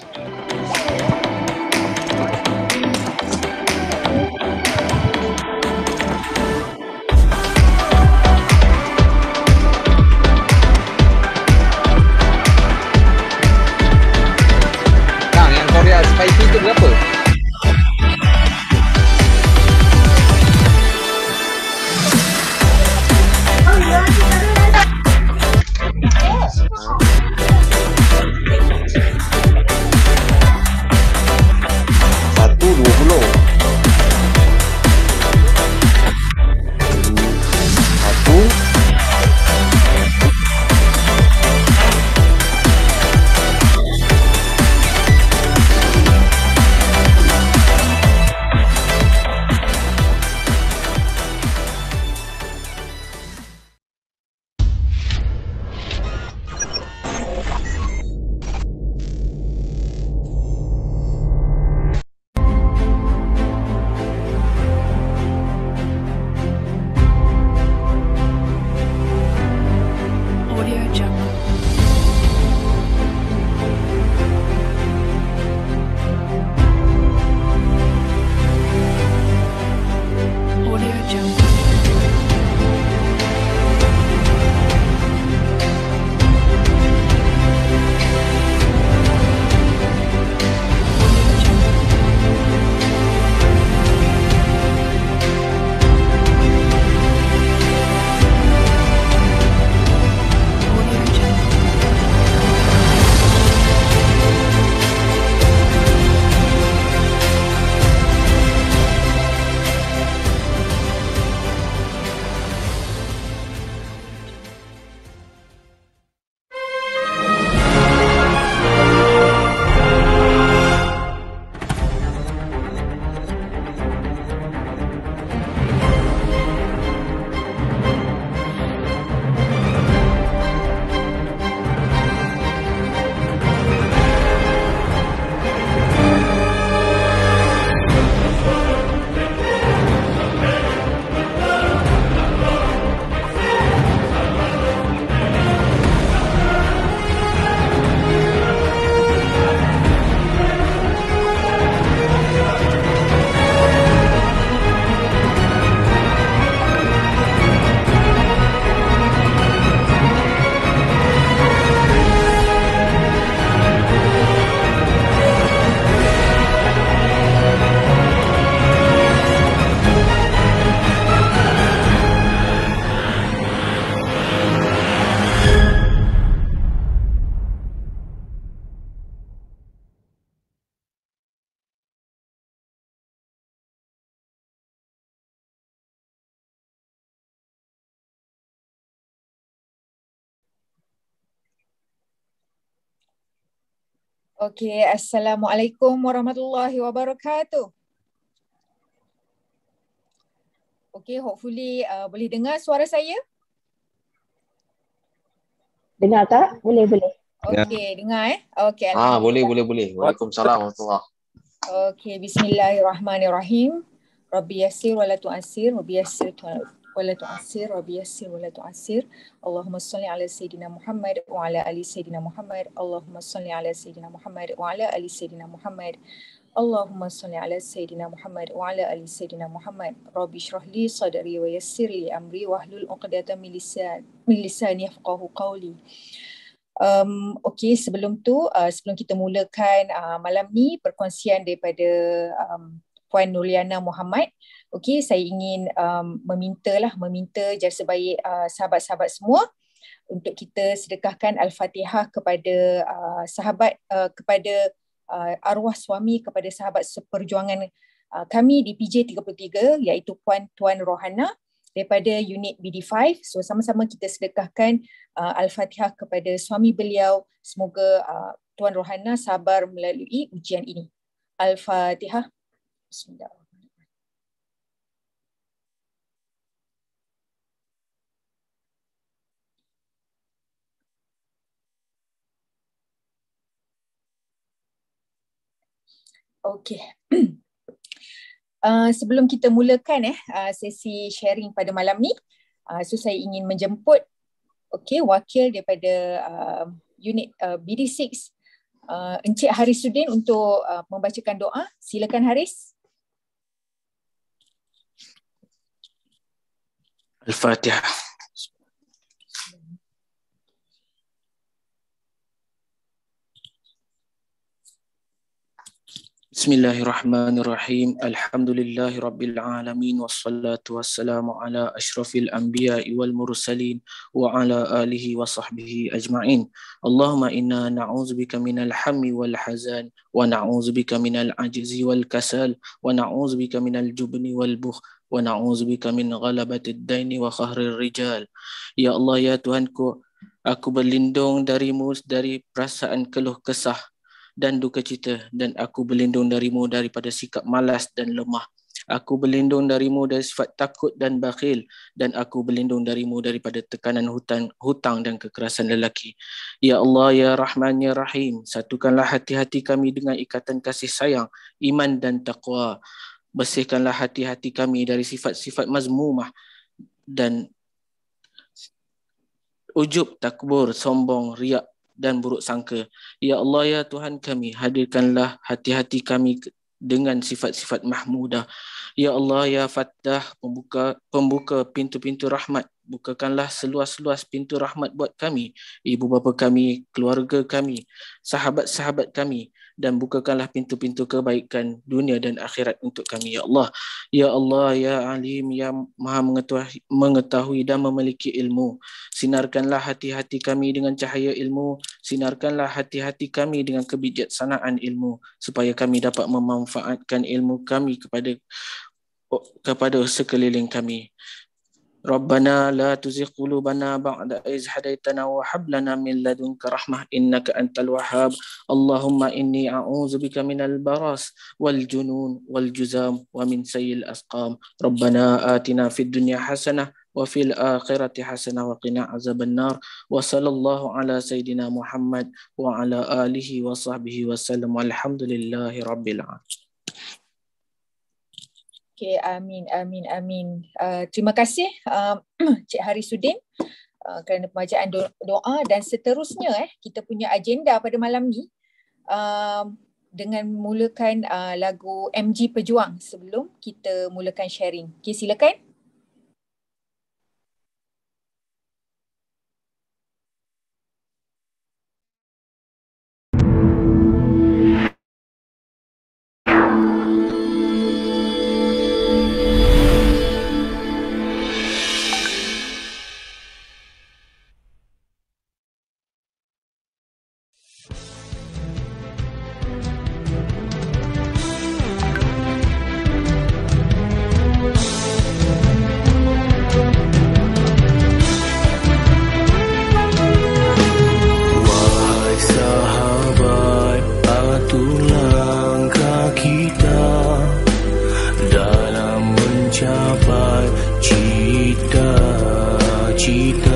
Thanks. Okey, Assalamualaikum warahmatullahi wabarakatuh. Okey, hopefully uh, boleh dengar suara saya? Dengar tak? Boleh, boleh. Ya. Okey, dengar eh? Okey, Ah, boleh boleh boleh. Waalaikumsalam warahmatullahi. Okey, bismillahirrahmanirrahim. Rabbi yassir wa la tu'assir, Rabbi yassir tu'assir, Ala Sayyidina Muhammad wa ala ali Sayyidina Muhammad. Allahumma salli ala Sayyidina Muhammad wa ala ali Sayyidina Muhammad. Allahumma salli ala Sayyidina Muhammad wa ala ali Sayyidina Muhammad. Rabbi shrah li sadri wa yassir li amri wa hlul uqdatan min lisan min lisani yafqahu qawli. Um, okay, sebelum tu, uh, sebelum kita mulakan uh, malam ni perkongsian daripada um, Puan Nurliana Muhammad. Okay, saya ingin um, meminta lah, meminta jasa baik uh, sahabat-sahabat semua untuk kita sedekahkan Al-Fatihah kepada uh, sahabat, uh, kepada uh, arwah suami, kepada sahabat seperjuangan uh, kami di PJ33 iaitu Puan Tuan Rohana daripada unit BD5. So sama-sama kita sedekahkan uh, Al-Fatihah kepada suami beliau. Semoga uh, Tuan Rohana sabar melalui ujian ini. Al-Fatihah. Bismillahirrahmanirrahim. Okey. Uh, sebelum kita mulakan eh uh, sesi sharing pada malam ni, uh, so saya ingin menjemput okey wakil daripada uh, unit uh, BD6 uh, Encik Haris Sudin untuk uh, membacakan doa. Silakan Haris. Al-Fatihah. Bismillahirrahmanirrahim. Alhamdulillahi rabbil alamin wassalatu wassalamu ala asyrafil anbiya wal mursalin wa ala alihi wa sahbihi ajma'in. Allahumma inna na'udzubika minal hammi wal hazan wa na'udzubika minal ajzi wal kasal wa na'udzubika minal jubni wal bukh wa na'udzubika min ghalabatid daini wa qahrir rijal. Ya Allah ya Tuhanku, aku berlindung darimu dari perasaan keluh kesah dan duka cita dan aku berlindung darimu daripada sikap malas dan lemah. Aku berlindung darimu dari sifat takut dan bakhil dan aku berlindung darimu daripada tekanan hutang, hutang dan kekerasan lelaki. Ya Allah, Ya Rahman, Ya Rahim, satukanlah hati-hati kami dengan ikatan kasih sayang, iman dan taqwa. Bersihkanlah hati-hati kami dari sifat-sifat mazmumah dan ujub, takbur, sombong, riak dan buruk sangka. Ya Allah ya Tuhan kami, hadirkanlah hati-hati kami dengan sifat-sifat mahmudah. Ya Allah ya Fattah, pembuka pembuka pintu-pintu rahmat. Bukakanlah seluas-luas pintu rahmat buat kami, ibu bapa kami, keluarga kami, sahabat-sahabat kami dan bukakanlah pintu-pintu kebaikan dunia dan akhirat untuk kami ya Allah. Ya Allah ya alim ya maha mengetahui, mengetahui dan memiliki ilmu. Sinarkanlah hati-hati kami dengan cahaya ilmu. Sinarkanlah hati-hati kami dengan kebijaksanaan ilmu. Supaya kami dapat memanfaatkan ilmu kami kepada kepada sekeliling kami ربنا لا تزغ قلوبنا بعد إذ هديتنا وهب لنا من لدنك رحمة إنك أنت الوهاب. اللهم إني أعوذ بك من البرص والجنون والجزام ومن سيء الأسقام. ربنا آتنا في الدنيا حسنة وفي الآخرة حسنة وقنا عذاب النار. وصلى الله على سيدنا محمد وعلى آله وصحبه وسلم والحمد لله رب العالمين. Okay, amin, amin, amin. Uh, terima kasih uh, Cik Harisudin uh, kerana pembacaan do- doa dan seterusnya eh kita punya agenda pada malam ni uh, dengan mulakan uh, lagu MG Pejuang sebelum kita mulakan sharing. Okay, silakan. 记得。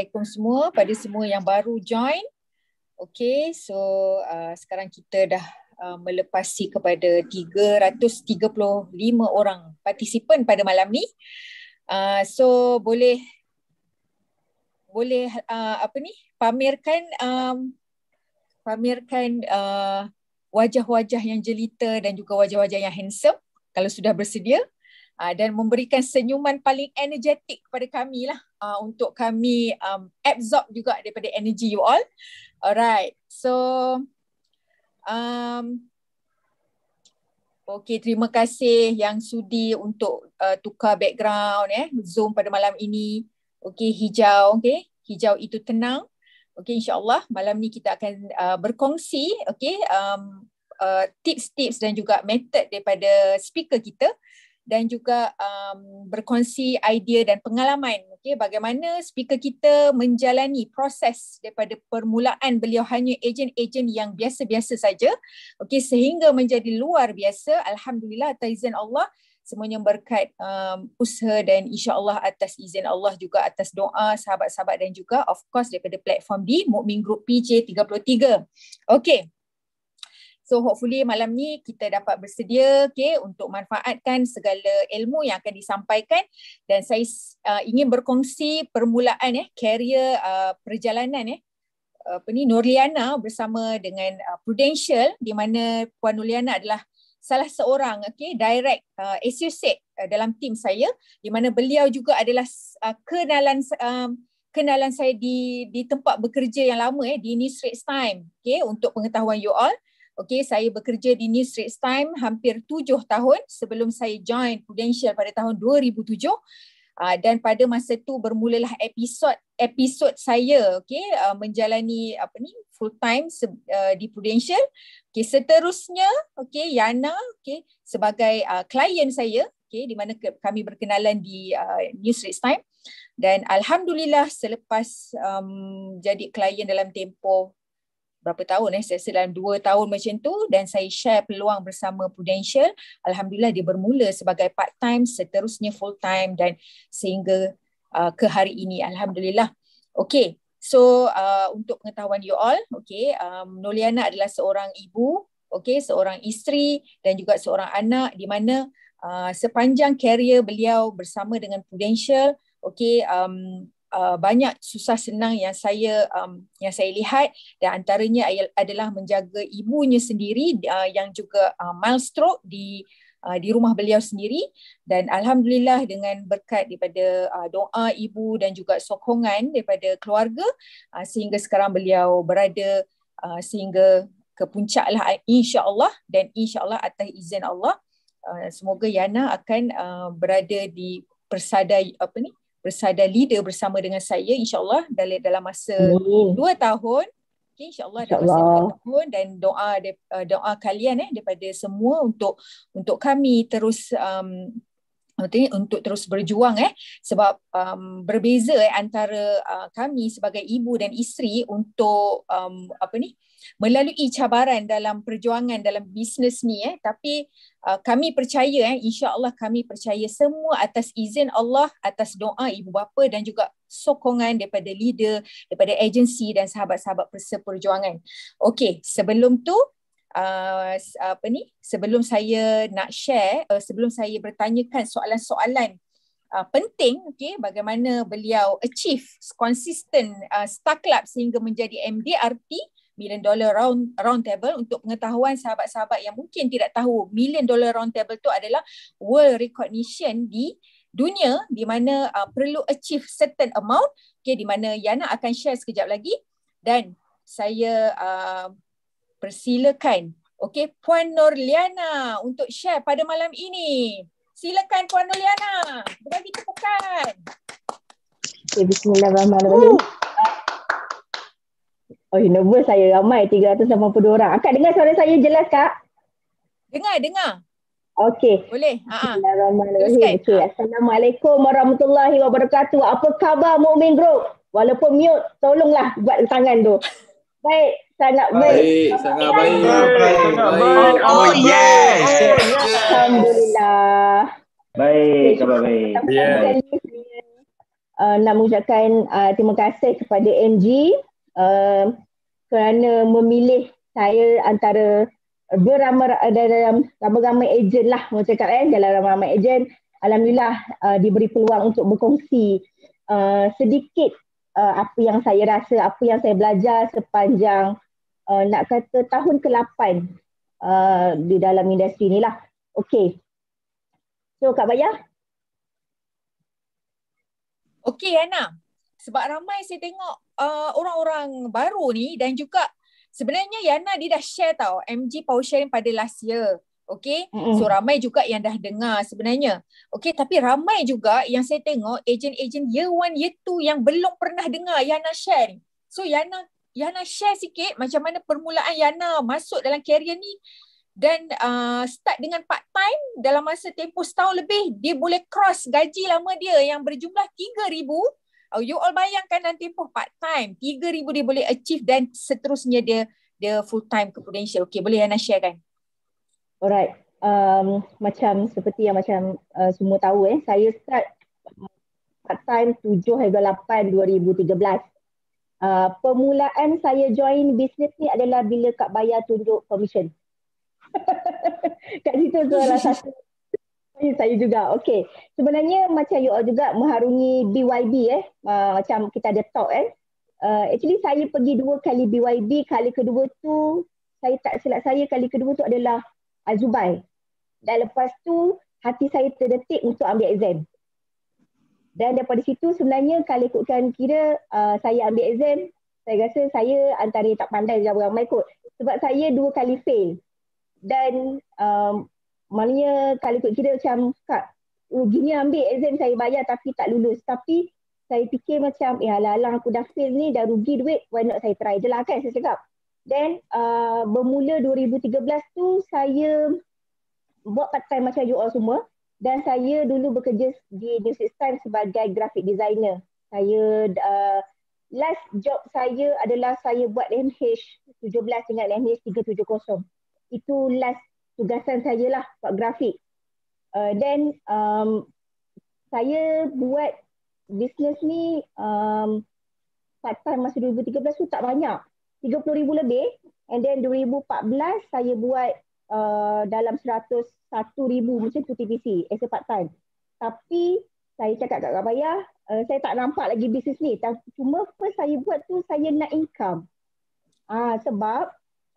Assalamualaikum semua pada semua yang baru join. Okay, so uh, sekarang kita dah uh, melepasi kepada 335 orang partisipan pada malam ni. Uh, so boleh boleh uh, apa ni pamerkan um, pamerkan uh, wajah-wajah yang jelita dan juga wajah-wajah yang handsome kalau sudah bersedia uh, dan memberikan senyuman paling energetik kepada kami lah uh, untuk kami um, absorb juga daripada energy you all. Alright, so um, Okay, terima kasih yang sudi untuk uh, tukar background eh Zoom pada malam ini. Okay, hijau, okay. Hijau itu tenang. Okay, insyaAllah malam ni kita akan uh, berkongsi okay, um, uh, tips-tips dan juga method daripada speaker kita dan juga um, berkongsi idea dan pengalaman okay, bagaimana speaker kita menjalani proses daripada permulaan beliau hanya ejen-ejen yang biasa-biasa saja okay, sehingga menjadi luar biasa Alhamdulillah atas izin Allah semuanya berkat um, usaha dan insya-Allah atas izin Allah juga atas doa sahabat-sahabat dan juga of course daripada platform di Mukmin Group PJ 33. Okay. So hopefully malam ni kita dapat bersedia okay, untuk manfaatkan segala ilmu yang akan disampaikan. Dan saya uh, ingin berkongsi permulaan eh career uh, perjalanan eh. Apa ni Nurliana bersama dengan uh, Prudential di mana Puan Nurliana adalah salah seorang okay, direct uh, associate uh, dalam tim saya. Di mana beliau juga adalah uh, kenalan um, kenalan saya di di tempat bekerja yang lama eh di New Straits Time okay, untuk pengetahuan you all Okay, saya bekerja di New Straits Time hampir tujuh tahun sebelum saya join Prudential pada tahun 2007. Uh, dan pada masa tu bermulalah episod episod saya okay, uh, menjalani apa ni full time uh, di Prudential. Okay, seterusnya okay, Yana okay, sebagai uh, klien saya okay, di mana ke- kami berkenalan di uh, New Straits Time dan alhamdulillah selepas um, jadi klien dalam tempoh berapa tahun eh saya dalam dua tahun macam tu dan saya share peluang bersama Prudential alhamdulillah dia bermula sebagai part time seterusnya full time dan sehingga uh, ke hari ini. Alhamdulillah. Okey so uh, untuk pengetahuan you all okey um, Noliana adalah seorang ibu okey seorang isteri dan juga seorang anak di mana uh, sepanjang karier beliau bersama dengan Prudential okey um, uh, banyak susah senang yang saya um, yang saya lihat. Dan antaranya adalah menjaga ibunya sendiri uh, yang juga uh, mild stroke di uh, di rumah beliau sendiri. Dan alhamdulillah dengan berkat daripada uh, doa ibu dan juga sokongan daripada keluarga uh, sehingga sekarang beliau berada uh, sehingga ke puncak lah insya-Allah. Dan insya-Allah atas izin Allah uh, semoga Yana akan uh, berada di persada apa ni bersada leader bersama dengan saya insyaallah dalam dalam masa Amin. dua tahun okay, insyaallah dalam masa InsyaAllah. dua tahun dan doa uh, doa kalian eh daripada semua untuk untuk kami terus um, Maksudnya untuk terus berjuang eh sebab um, berbeza eh antara uh, kami sebagai ibu dan isteri untuk um, apa ni melalui cabaran dalam perjuangan dalam bisnes ni eh tapi uh, kami percaya eh insya-Allah kami percaya semua atas izin Allah atas doa ibu bapa dan juga sokongan daripada leader daripada agensi dan sahabat-sahabat perseperjuangan. Okey, sebelum tu uh, apa ni sebelum saya nak share uh, sebelum saya bertanyakan soalan-soalan uh, penting okey bagaimana beliau achieve consistent uh, star club sehingga menjadi MDRT million dollar round round table untuk pengetahuan sahabat-sahabat yang mungkin tidak tahu million dollar round table tu adalah world recognition di dunia di mana uh, perlu achieve certain amount okey di mana Yana akan share sekejap lagi. Dan saya uh, persilakan okey Puan Nurliana untuk share pada malam ini. Silakan Puan Nurliana. Bagi tepukan. Okay, Bismillahirrahmanirrahim. Oh, nervous saya ramai 382 orang. Akak dengar suara saya jelas, Kak? Dengar, dengar. Okey. Boleh. Ha ah. Bismillahirrahmanirrahim. Okay. Assalamualaikum warahmatullahi wabarakatuh. Apa khabar Mukmin Group? Walaupun mute, tolonglah buat tangan tu. Baik, Sangat baik. Baik, sangat baik. Sangat Baik. Oh yes. Alhamdulillah. Baik, khabar baik. Saya uh, nak mengucapkan uh, terima kasih kepada MG uh, kerana memilih saya antara beramai dalam ramai-ramai ejen lah mau cakap eh dalam ramai-ramai ejen alhamdulillah uh, diberi peluang untuk berkongsi uh, sedikit uh, apa yang saya rasa apa yang saya belajar sepanjang uh, nak kata tahun ke-8 uh, di dalam industri ni lah okey so Kak Bayah Okey Ana. Sebab ramai saya tengok uh, orang-orang baru ni dan juga sebenarnya Yana dia dah share tau MG power sharing pada last year. Okey. Mm-mm. So ramai juga yang dah dengar sebenarnya. Okey tapi ramai juga yang saya tengok ejen-ejen year one, year two yang belum pernah dengar Yana share ni. So Yana Yana share sikit macam mana permulaan Yana masuk dalam career ni dan uh, start dengan part time dalam masa tempoh setahun lebih dia boleh cross gaji lama dia yang berjumlah 3000 uh, you all bayangkan dalam tempoh part time 3000 dia boleh achieve dan seterusnya dia dia full time ke Prudential okey boleh Ana share kan Alright. Um, macam seperti yang macam uh, semua tahu eh, saya start part time 7 hingga 8 2013. Uh, permulaan saya join bisnes ni adalah bila Kak Bayar tunjuk commission. Kat situ salah satu Ini saya juga. Okey. Sebenarnya macam you all juga mengharungi BYB eh. Uh, macam kita ada talk eh. Uh, actually saya pergi dua kali BYB. Kali kedua tu saya tak silap saya kali kedua tu adalah Azubai. Dan lepas tu hati saya terdetik untuk ambil exam. Dan daripada situ sebenarnya kalau ikutkan kira uh, saya ambil exam, saya rasa saya antara yang tak pandai jawab ramai kot. Sebab saya dua kali fail. Dan um, maknanya kalau ikut kira macam kak, ruginya ambil exam saya bayar tapi tak lulus. Tapi saya fikir macam, eh alah-alah aku dah fail ni, dah rugi duit, why not saya try je lah kan saya cakap. Then uh, bermula 2013 tu saya buat part time macam you all semua dan saya dulu bekerja di New Six Times sebagai graphic designer. Saya uh, last job saya adalah saya buat MH17 dengan MH370. Itu last tugasan saya lah buat grafik. Uh, then um, saya buat bisnes ni um, part time masa 2013 tu tak banyak. 30 ribu lebih and then 2014 saya buat uh, dalam 101 ribu macam tu TPC as a part time. Tapi saya cakap kat Kak Bayah, uh, saya tak nampak lagi bisnes ni. Cuma first saya buat tu saya nak income. Ah sebab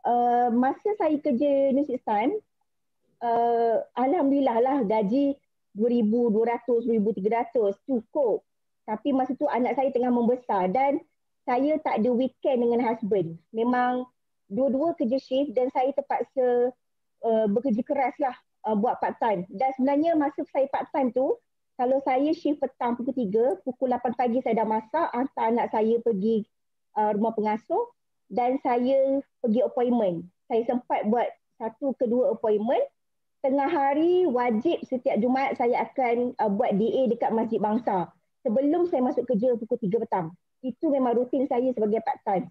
uh, masa saya kerja Six Time, uh, Alhamdulillah lah gaji 2,200, 1,300 cukup. Tapi masa tu anak saya tengah membesar dan saya tak ada weekend dengan husband. Memang dua-dua kerja shift dan saya terpaksa uh, bekerja keras lah uh, buat part time. Dan sebenarnya masa saya part time tu, kalau saya shift petang pukul 3, pukul 8 pagi saya dah masak, hantar anak saya pergi uh, rumah pengasuh dan saya pergi appointment. Saya sempat buat satu kedua appointment. Tengah hari wajib setiap Jumaat saya akan uh, buat DA dekat Masjid Bangsa. Sebelum saya masuk kerja pukul 3 petang itu memang rutin saya sebagai part time.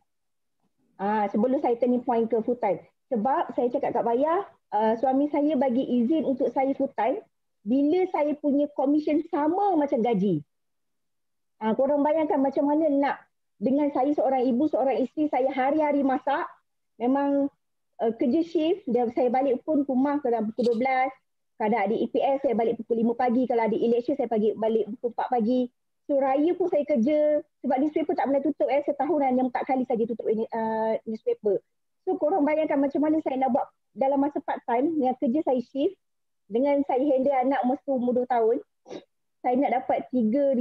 Ah sebelum saya turning point ke full time. Sebab saya cakap kat Bayah, uh, suami saya bagi izin untuk saya full time bila saya punya commission sama macam gaji. Ah korang bayangkan macam mana nak dengan saya seorang ibu, seorang isteri saya hari-hari masak, memang uh, kerja shift dan saya balik pun rumah kadang pukul 12, kadang ada EPS saya balik pukul 5 pagi, kalau ada election saya pagi balik pukul 4 pagi. So raya pun saya kerja sebab newspaper tak pernah tutup eh setahunan yang empat kali saja tutup ini uh, newspaper. So korang bayangkan macam mana saya nak buat dalam masa part time yang kerja saya shift dengan saya handle anak masa umur 2 tahun saya nak dapat 3000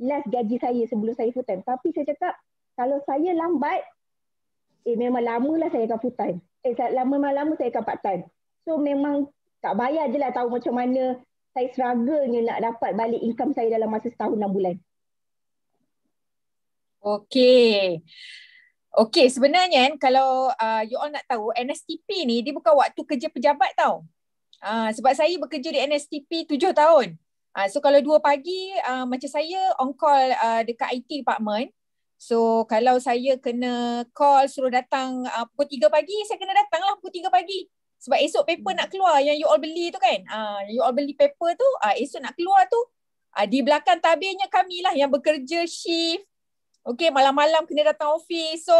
last gaji saya sebelum saya full time. Tapi saya cakap kalau saya lambat eh memang lamalah saya akan full time. Eh lama-lama saya akan part time. So memang tak bayar je lah tahu macam mana saya struggle-nya nak dapat balik income saya dalam masa setahun enam bulan. Okey. Okey, sebenarnya kan kalau uh, you all nak tahu NSTP ni dia bukan waktu kerja pejabat tau. Uh, sebab saya bekerja di NSTP tujuh tahun. Uh, so kalau dua pagi uh, macam saya on call uh, dekat IT department. So kalau saya kena call suruh datang uh, pukul 3 pagi, saya kena datang lah pukul 3 pagi. Sebab esok paper nak keluar yang you all beli tu kan. Uh, you all beli paper tu, uh, esok nak keluar tu. Uh, di belakang tabirnya kami lah yang bekerja shift. Okay, malam-malam kena datang office. So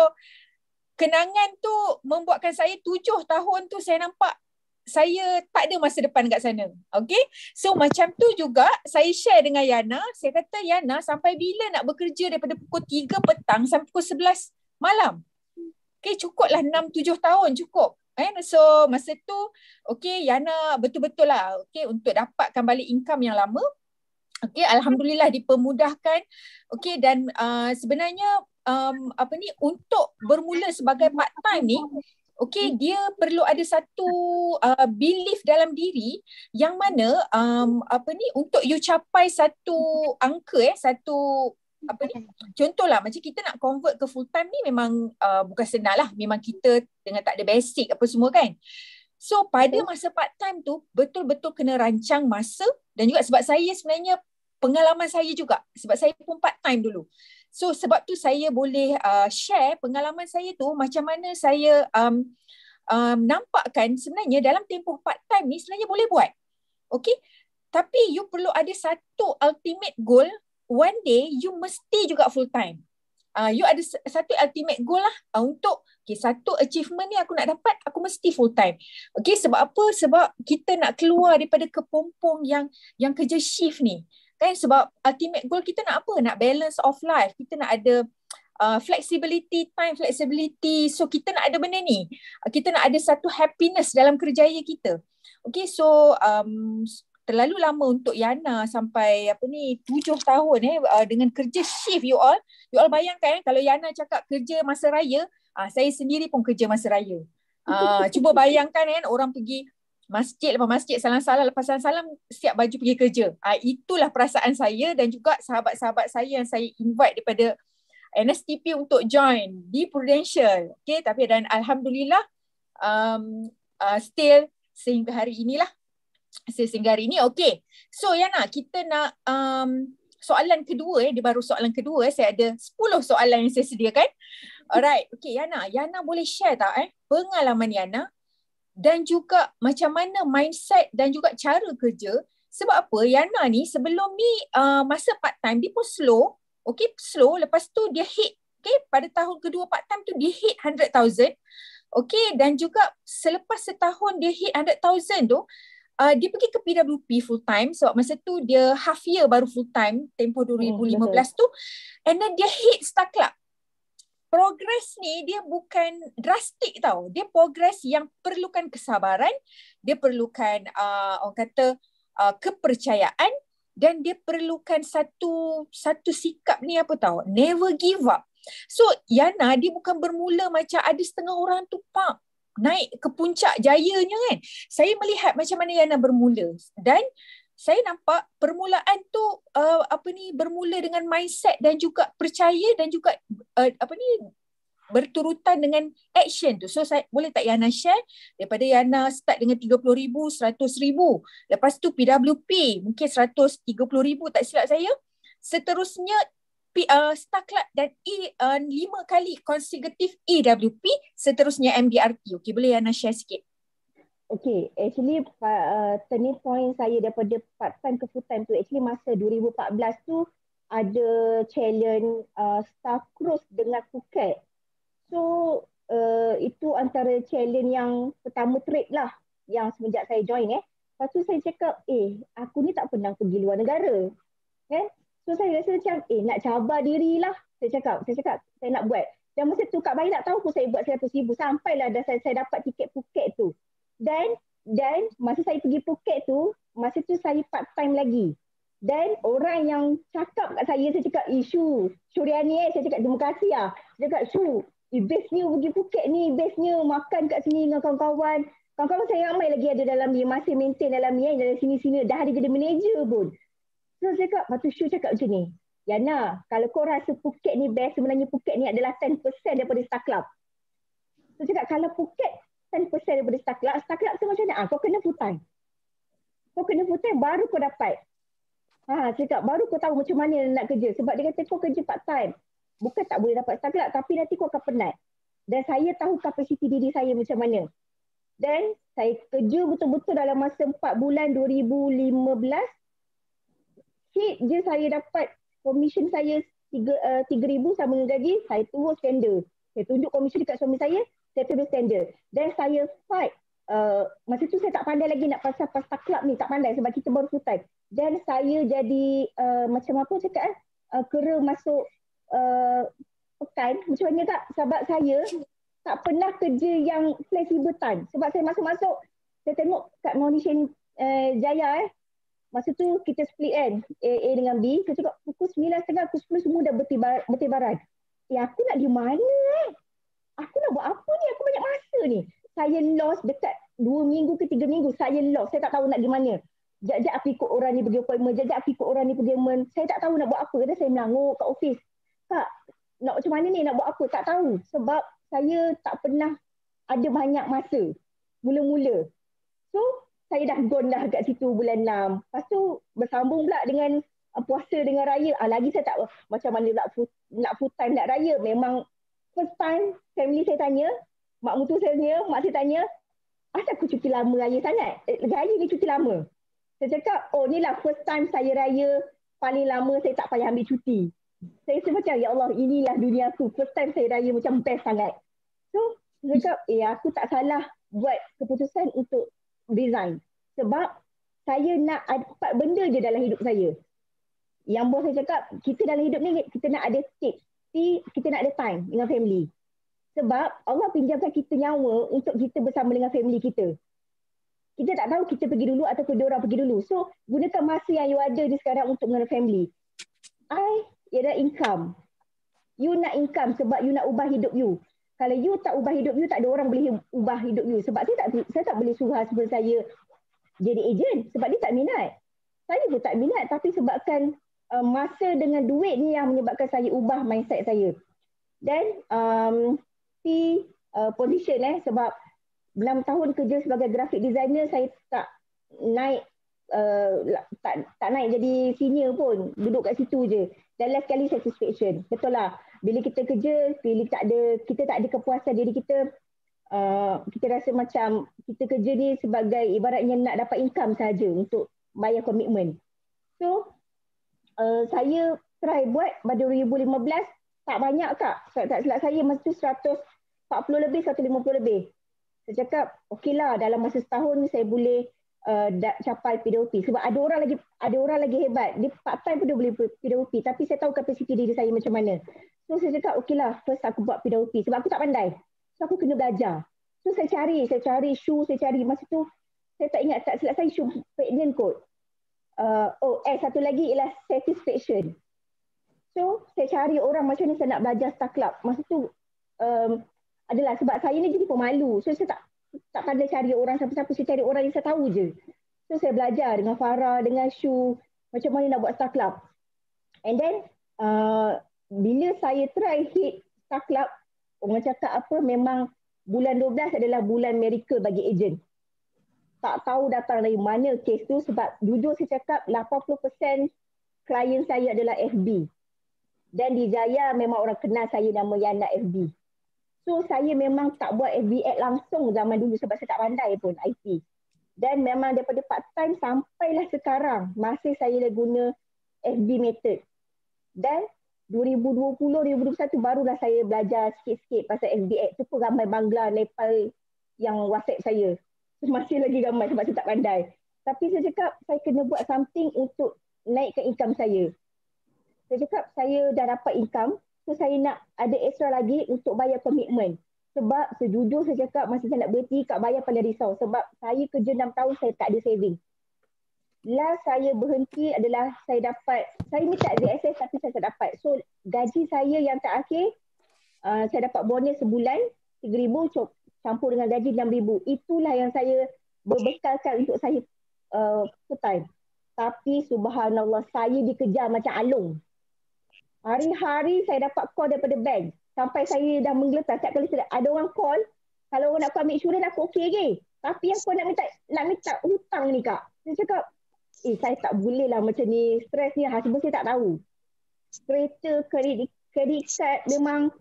kenangan tu membuatkan saya tujuh tahun tu saya nampak saya tak ada masa depan kat sana. Okay. So macam tu juga saya share dengan Yana. Saya kata Yana sampai bila nak bekerja daripada pukul 3 petang sampai pukul 11 malam. Okay cukuplah 6-7 tahun cukup. Eh, so masa tu okay Yana betul-betul lah okay, untuk dapatkan balik income yang lama. Okay, Alhamdulillah dipermudahkan. Okay, dan uh, sebenarnya um, apa ni untuk bermula sebagai part time ni Okay, dia perlu ada satu uh, belief dalam diri yang mana um, apa ni untuk you capai satu angka eh satu apa ni contohlah macam kita nak convert ke full time ni memang uh, bukan senang lah. Memang kita dengan tak ada basic apa semua kan. So pada masa part time tu betul-betul kena rancang masa. Dan juga sebab saya sebenarnya pengalaman saya juga sebab saya pun part time dulu So sebab tu saya boleh uh, share pengalaman saya tu macam mana saya um, um, nampakkan sebenarnya dalam tempoh part time ni sebenarnya boleh buat. Okay. Tapi you perlu ada satu ultimate goal. One day you mesti juga full time. Uh, you ada satu ultimate goal lah uh, untuk okay, satu achievement ni aku nak dapat aku mesti full time. Okay sebab apa? Sebab kita nak keluar daripada kepompong yang yang kerja shift ni kan sebab ultimate goal kita nak apa? Nak balance of life. Kita nak ada uh, flexibility time flexibility. So kita nak ada benda ni. Uh, kita nak ada satu happiness dalam kerjaya kita. Okay so um, terlalu lama untuk Yana sampai apa ni tujuh tahun eh uh, dengan kerja shift you all. You all bayangkan eh, kalau Yana cakap kerja masa raya uh, saya sendiri pun kerja masa raya. Uh, cuba bayangkan kan eh, orang pergi masjid lepas masjid salam-salam lepas salam-salam siap baju pergi kerja. Ah itulah perasaan saya dan juga sahabat-sahabat saya yang saya invite daripada NSTP untuk join di Prudential. Okay, tapi dan alhamdulillah um, uh, still sehingga hari inilah sehingga hari ini okay. So Yana kita nak um, soalan kedua eh, dia baru soalan kedua eh. Saya ada 10 soalan yang saya sediakan. Alright, okay Yana, Yana boleh share tak eh pengalaman Yana dan juga macam mana mindset dan juga cara kerja. Sebab apa? Yana ni sebelum ni uh, masa part time dia pun slow. Okay slow. Lepas tu dia hit okay pada tahun kedua part time tu dia hit 100,000 okay dan juga selepas setahun dia hit 100,000 tu uh, dia pergi ke PWP full time. Sebab masa tu dia half year baru full time tempoh 2015 hmm, tu. And then dia hit Star Club progress ni dia bukan drastik tau. Dia progress yang perlukan kesabaran, dia perlukan uh, orang kata uh, kepercayaan dan dia perlukan satu satu sikap ni apa tau? Never give up. So Yana dia bukan bermula macam ada setengah orang tu pump naik ke puncak jayanya kan. Saya melihat macam mana Yana bermula dan saya nampak permulaan tu uh, apa ni bermula dengan mindset dan juga percaya dan juga uh, apa ni berturutan dengan action tu. So saya boleh tak Yana share daripada Yana start dengan 30,000, 100,000. Lepas tu PWP mungkin 130,000 tak silap saya. Seterusnya P, uh, Star Club dan E uh, lima kali consecutive EWP seterusnya MDRT. Okey boleh Yana share sikit? Okay, actually uh, turning point saya daripada part time ke full time tu actually masa 2014 tu ada challenge uh, Star Cruise dengan Phuket. So uh, itu antara challenge yang pertama trip lah yang semenjak saya join eh. Lepas tu saya cakap eh aku ni tak pernah pergi luar negara. Kan? So saya rasa macam eh nak cabar diri lah. Saya cakap, saya cakap saya nak buat. Dan masa tu Kak Bayi tak tahu pun saya buat 100 ribu. Sampailah dah saya, saya dapat tiket Phuket tu. Dan dan masa saya pergi Phuket tu, masa tu saya part time lagi. Dan orang yang cakap kat saya, saya cakap, isu Syuriani eh, saya cakap, terima kasih lah. Saya cakap, Syu, eh, bestnya pergi Phuket ni, bestnya makan kat sini dengan kawan-kawan. Kawan-kawan saya ramai lagi ada dalam ni, masih maintain dalam ni, eh, dalam sini-sini, dah ada jadi manager pun. So saya cakap, lepas tu Syu cakap macam ni, Yana, kalau kau rasa Phuket ni best, sebenarnya Phuket ni adalah 10% daripada Star Club. So cakap, kalau Phuket 10% daripada Star Club tu macam mana? Ah, kau kena time. Kau kena time, baru kau dapat. Ha, cakap, baru kau tahu macam mana nak kerja. Sebab dia kata kau kerja part time. bukan tak boleh dapat club tapi nanti kau akan penat. Dan saya tahu kapasiti diri saya macam mana. Dan saya kerja betul-betul dalam masa 4 bulan 2015 hit je saya dapat commission saya tiga, uh, 3,000 sama dengan gaji, saya turun standard. Saya tunjuk commission dekat suami saya, saya turun standard. Dan saya fight. Uh, masa tu saya tak pandai lagi nak pasal pasta club ni, tak pandai sebab kita baru full time. Dan saya jadi uh, macam apa cakap eh, uh, kera masuk uh, pekan. Macam mana tak? Sebab saya tak pernah kerja yang flexible time. Sebab saya masuk-masuk, saya tengok kat Malaysian uh, Jaya eh, Masa tu kita split kan A, A dengan B Saya cakap pukul 9.30 Pukul 10 semua dah bertibar, bertibaran Eh aku nak di mana eh Aku nak buat apa ni? Aku banyak masa ni. Saya lost dekat 2 minggu ke 3 minggu Saya lost. Saya tak tahu nak di mana. Jap-jap aku ikut orang ni pergi appointment. Jap-jap aku ikut orang ni pergi appointment. Saya tak tahu nak buat apa. Dan saya melanguk kat office. Tak Nak macam mana ni nak buat apa? Tak tahu. Sebab saya tak pernah Ada banyak masa. Mula-mula. So saya dah gone dah kat situ bulan 6. Lepas tu bersambung pula dengan uh, puasa dengan raya. Ah, lagi saya tak macam mana nak full, nak full time nak raya. Memang first time family saya tanya, mak mutu saya tanya, mak saya tanya, asal aku cuti lama raya sangat? Eh, raya ni cuti lama. Saya cakap, oh ni lah first time saya raya paling lama saya tak payah ambil cuti. Saya rasa macam, ya Allah inilah dunia aku. First time saya raya macam best sangat. So, saya cakap, eh aku tak salah buat keputusan untuk resign. Sebab saya nak ada empat benda je dalam hidup saya. Yang bos saya cakap, kita dalam hidup ni kita nak ada safety, kita nak ada time dengan family. Sebab Allah pinjamkan kita nyawa untuk kita bersama dengan family kita. Kita tak tahu kita pergi dulu ataupun dia orang pergi dulu. So, gunakan masa yang you ada di sekarang untuk dengan family. I ialah income. You nak income sebab you nak ubah hidup you. Kalau you tak ubah hidup you, tak ada orang boleh ubah hidup you. Sebab saya tak saya tak boleh suruh husband saya jadi ejen sebab dia tak minat. Saya pun tak minat tapi sebabkan uh, masa dengan duit ni yang menyebabkan saya ubah mindset saya. Dan um, si uh, position eh sebab 6 tahun kerja sebagai graphic designer saya tak naik uh, tak tak naik jadi senior pun duduk kat situ je dan last kali satisfaction betul lah bila kita kerja bila tak ada kita tak ada kepuasan diri kita uh, kita rasa macam kita kerja ni sebagai ibaratnya nak dapat income saja untuk bayar komitmen. So uh, saya try buat pada 2015 tak banyak kak. Tak, tak silap saya masa tu 140 lebih 150 lebih. Saya cakap okey lah dalam masa setahun ni saya boleh uh, capai PWP sebab ada orang lagi ada orang lagi hebat. Dia part time pun dia boleh PWP tapi saya tahu kapasiti diri saya macam mana. So saya cakap okey lah first aku buat PWP sebab aku tak pandai. So aku kena belajar. So saya cari, saya cari shoe, saya cari masa tu saya tak ingat tak silap saya shoe pregnant kot. Uh, oh, eh satu lagi ialah satisfaction. So saya cari orang macam ni saya nak belajar Star Club. Masa tu um, adalah sebab saya ni jadi pemalu. So saya tak tak pandai cari orang siapa-siapa. Saya cari orang yang saya tahu je. So saya belajar dengan Farah, dengan Shu. Macam mana nak buat Star Club. And then uh, bila saya try hit Star Club, orang cakap apa memang bulan 12 adalah bulan miracle bagi ejen. Tak tahu datang dari mana kes tu sebab jujur saya cakap 80% klien saya adalah FB. Dan di Jaya memang orang kenal saya nama Yana FB. So saya memang tak buat FB ad langsung zaman dulu sebab saya tak pandai pun IT. Dan memang daripada part time sampailah sekarang masih saya dah guna FB method. Dan 2020, 2021 barulah saya belajar sikit-sikit pasal FBX. Tu pun ramai Bangla, Nepal yang WhatsApp saya. Masih lagi ramai sebab saya tak pandai. Tapi saya cakap saya kena buat something untuk naikkan income saya. Saya cakap saya dah dapat income. So saya nak ada extra lagi untuk bayar komitmen. Sebab sejujur saya cakap masa saya nak berhenti kat bayar paling risau. Sebab saya kerja 6 tahun saya tak ada saving last saya berhenti adalah saya dapat saya ni tak ZSS tapi saya tak dapat so gaji saya yang terakhir uh, saya dapat bonus sebulan 3000 campur dengan gaji 6000 itulah yang saya berbekalkan untuk saya uh, full time. Tapi subhanallah saya dikejar macam alung. Hari-hari saya dapat call daripada bank. Sampai saya dah menggeletar. Setiap kali ada orang call kalau orang nak ambil insurans aku okey lagi tapi kau nak minta nak minta hutang ni kak saya cakap eh saya tak boleh lah macam ni. Stres ni husband saya tak tahu. Kereta kredit credit card memang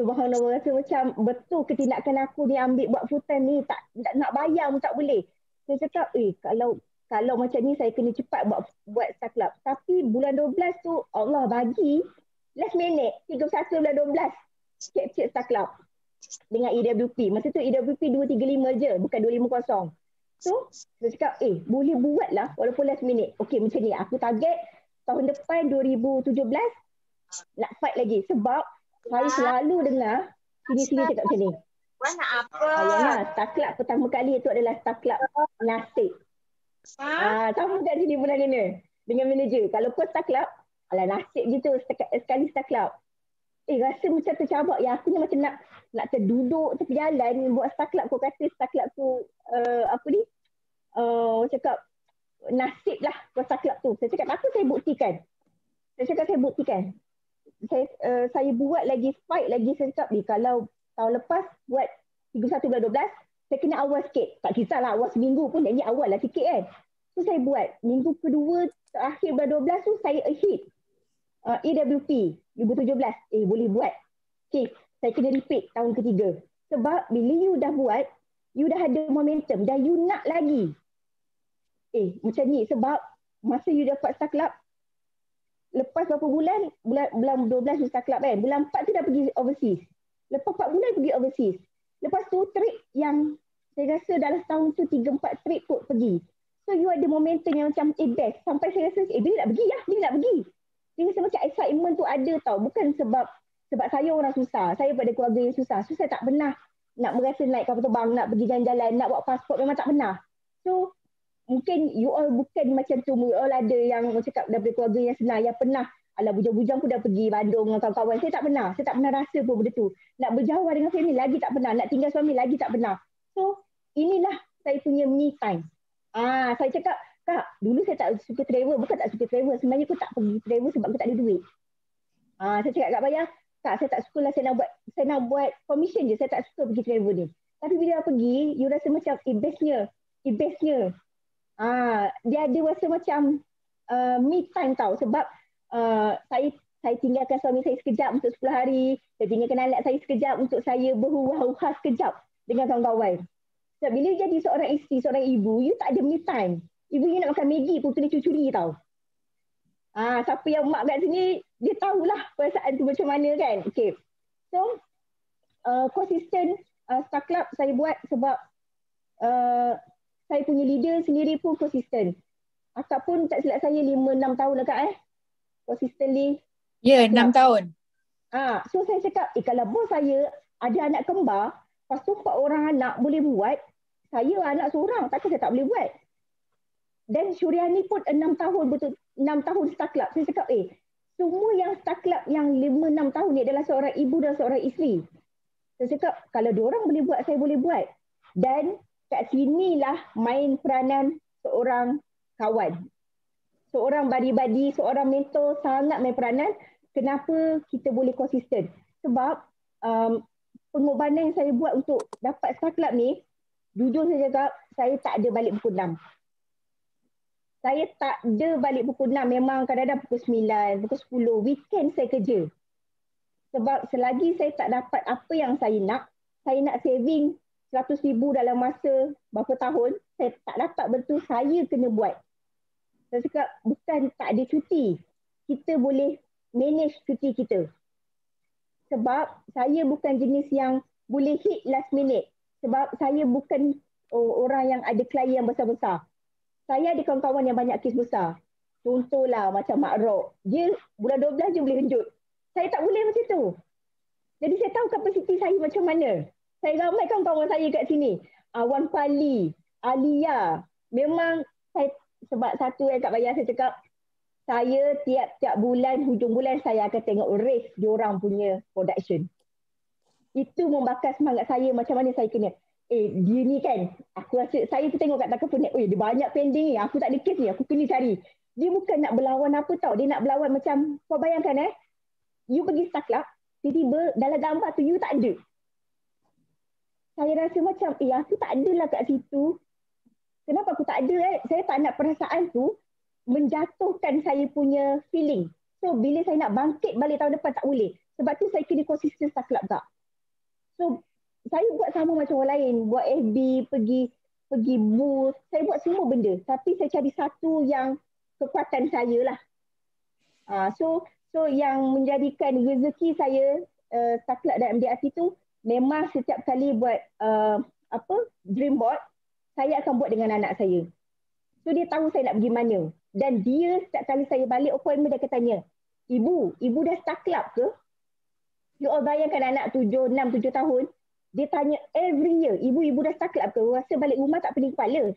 subhanallah rasa macam betul ketindakan aku ni ambil buat full time ni tak, tak nak bayar pun tak boleh. Saya cakap eh kalau kalau macam ni saya kena cepat buat buat start club. Tapi bulan 12 tu Allah bagi last minute 31 bulan 12 capture start club dengan EWP. Masa tu EWP 235 je bukan 250. So saya cakap eh boleh buat lah walaupun last minute. Okay macam ni aku target tahun depan 2017 nak fight lagi sebab saya selalu dengar sini-sini cakap macam ni. Nak apa? Ayana, club pertama kali itu adalah nasib. Ha? Ah, sama kat sini pun kena. Dengan manager. Kalau kau start club, alah nasib je tu sek- sekali club. Eh rasa macam tercabak ya. Aku ni macam nak nak terduduk tepi jalan buat club. Kau kata club tu uh, apa ni? Uh, cakap nasib lah start club tu. Saya cakap apa saya buktikan? Saya cakap saya buktikan. Saya, uh, saya buat lagi fight lagi cakap ni kalau tahun lepas buat 31 bulan 12 saya kena awal sikit. Tak kisahlah awal seminggu pun jadi awal lah sikit kan. So saya buat minggu kedua terakhir bulan 12 tu saya ahead. Uh, AWP 2017. Eh boleh buat. Okay. Saya kena repeat tahun ketiga. Sebab bila you dah buat, you dah ada momentum. Dan you nak lagi. Eh macam ni sebab masa you dapat start club, lepas berapa bulan, bulan bulan 12 you start club kan. Bulan 4 tu dah pergi overseas. Lepas 4 bulan pergi overseas. Lepas tu trip yang saya rasa dalam tahun tu 3-4 trip kot pergi. So you ada momentum yang macam eh best. Sampai saya rasa eh bila nak pergi lah, bila nak pergi. Dia rasa macam excitement tu ada tau. Bukan sebab sebab saya orang susah. Saya pada keluarga yang susah. So saya tak pernah nak merasa naik kapal terbang, nak pergi jalan-jalan, nak buat pasport memang tak pernah. So mungkin you all bukan macam tu. You all ada yang cakap daripada keluarga yang senang, yang pernah Alah bujang-bujang pun dah pergi Bandung dengan kawan-kawan. Saya tak pernah. Saya tak pernah rasa pun benda tu. Nak berjauh dengan family lagi tak pernah. Nak tinggal suami lagi tak pernah. So inilah saya punya me time. Ah, saya cakap, Kak, dulu saya tak suka travel. Bukan tak suka travel. Sebenarnya aku tak pergi travel sebab aku tak ada duit. Ah, saya cakap kat Bayar, Kak, saya tak suka lah saya nak buat saya nak buat commission je. Saya tak suka pergi travel ni. Tapi bila pergi, you rasa macam eh bestnya. Eh bestnya. Ah, dia ada rasa macam uh, me time tau. Sebab uh, saya saya tinggalkan suami saya sekejap untuk 10 hari. Saya tinggalkan anak saya sekejap untuk saya berhurah-hurah sekejap dengan kawan-kawan. Sebab bila jadi seorang isteri, seorang ibu, you tak ada me time. Ibu you nak makan Maggi pun kena curi-curi tau. Ah, siapa yang mak kat sini, dia tahulah perasaan tu macam mana kan. Okay. So, uh, consistent uh, Star Club saya buat sebab uh, saya punya leader sendiri pun consistent. Akak pun tak silap saya 5-6 tahun lah kak eh. Consistently. Ya, enam tahun. Ah, so saya cakap, eh kalau bos saya ada anak kembar, lepas tu empat orang anak boleh buat, saya anak seorang, takkan saya tak boleh buat. Dan Syuriani pun enam tahun betul, enam tahun start club. Saya cakap, eh, semua yang start club yang lima enam tahun ni adalah seorang ibu dan seorang isteri. Saya cakap, kalau dua orang boleh buat, saya boleh buat. Dan kat sinilah main peranan seorang kawan. Seorang badi-badi, seorang mentor sangat main peranan. Kenapa kita boleh konsisten? Sebab um, pengorbanan yang saya buat untuk dapat start club ni, jujur saya cakap, saya tak ada balik pukul 6. Saya tak ada balik pukul 6. Memang kadang-kadang pukul 9, pukul 10. Weekend saya kerja. Sebab selagi saya tak dapat apa yang saya nak, saya nak saving 100 ribu dalam masa berapa tahun, saya tak dapat betul, saya kena buat. Saya cakap bukan tak ada cuti. Kita boleh manage cuti kita. Sebab saya bukan jenis yang boleh hit last minute. Sebab saya bukan orang yang ada klien yang besar-besar. Saya ada kawan-kawan yang banyak kes besar. Contohlah macam Mak Rock. Dia bulan 12 je boleh henjut. Saya tak boleh macam tu. Jadi saya tahu kapasiti saya macam mana. Saya ramai kawan-kawan saya kat sini. Awan Pali, Alia. Memang saya sebab satu yang kat bayar saya cakap saya tiap-tiap bulan, hujung bulan saya akan tengok race diorang punya production. Itu membakar semangat saya macam mana saya kena. Eh, dia ni kan, aku rasa, saya tu tengok kat takut punya, eh dia banyak pending ni, aku tak ada kes ni, aku kena cari. Dia bukan nak berlawan apa tau, dia nak berlawan macam, kau bayangkan eh, you pergi start club, tiba-tiba dalam gambar tu you tak ada. Saya rasa macam, eh aku tak ada lah kat situ. Kenapa aku tak ada eh? Saya tak nak perasaan tu menjatuhkan saya punya feeling. So bila saya nak bangkit balik tahun depan tak boleh. Sebab tu saya kena konsisten start club tak. So saya buat sama macam orang lain. Buat FB, pergi pergi booth. Saya buat semua benda. Tapi saya cari satu yang kekuatan saya lah. Uh, so so yang menjadikan rezeki saya uh, start club dan MDRT tu memang setiap kali buat uh, apa dream board saya akan buat dengan anak saya. So dia tahu saya nak pergi mana. Dan dia setiap kali saya balik appointment dia akan tanya, Ibu, ibu dah start club ke? You all bayangkan anak tujuh, enam, tujuh tahun. Dia tanya every year, ibu, ibu dah start club ke? Rasa balik rumah tak pening kepala.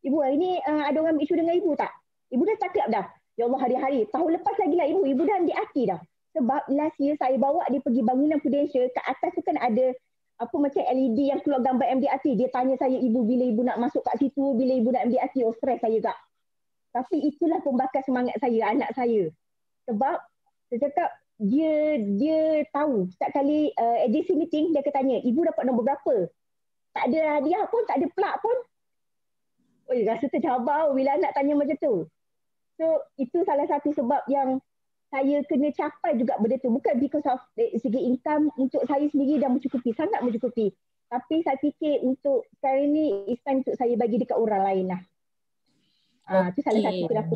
Ibu, hari ni uh, ada orang isu dengan ibu tak? Ibu dah start club dah. Ya Allah hari-hari. Tahun lepas lagi lah ibu, ibu dah ambil hati dah. Sebab last year saya bawa dia pergi bangunan Prudential. Kat atas tu kan ada apa macam LED yang keluar gambar MDRT. Dia tanya saya ibu bila ibu nak masuk kat situ, bila ibu nak MDRT. Oh stress saya tak. Tapi itulah pembakar semangat saya, anak saya. Sebab saya cakap dia dia tahu setiap kali uh, agency meeting dia akan tanya, ibu dapat nombor berapa? Tak ada hadiah pun, tak ada plak pun. Oh, rasa tercabar bila anak tanya macam tu. So, itu salah satu sebab yang saya kena capai juga benda tu. Bukan because of dari segi income untuk saya sendiri dah mencukupi, sangat mencukupi. Tapi saya fikir untuk sekarang ni, it's time untuk saya bagi dekat orang lain lah. Ah, tu salah satu kenapa.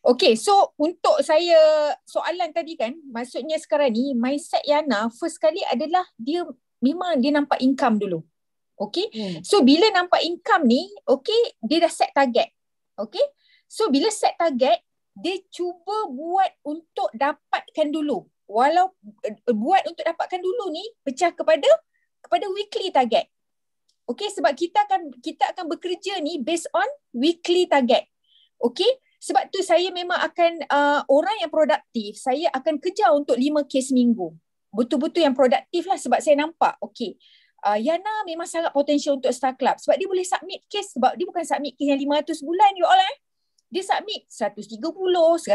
Okay, so untuk saya soalan tadi kan, maksudnya sekarang ni mindset Yana first kali adalah dia memang dia nampak income dulu. Okay, Hmm. so bila nampak income ni, okay, dia dah set target. Okay, so bila set target, dia cuba buat untuk dapatkan dulu. Walau uh, buat untuk dapatkan dulu ni pecah kepada kepada weekly target. Okay, sebab kita akan kita akan bekerja ni based on weekly target. Okay, sebab tu saya memang akan uh, orang yang produktif, saya akan kejar untuk 5 kes minggu. Betul-betul yang produktif lah sebab saya nampak, okay, uh, Yana memang sangat potensial untuk Star Club sebab dia boleh submit kes sebab dia bukan submit kes yang 500 bulan you all eh. Dia submit 130, 120.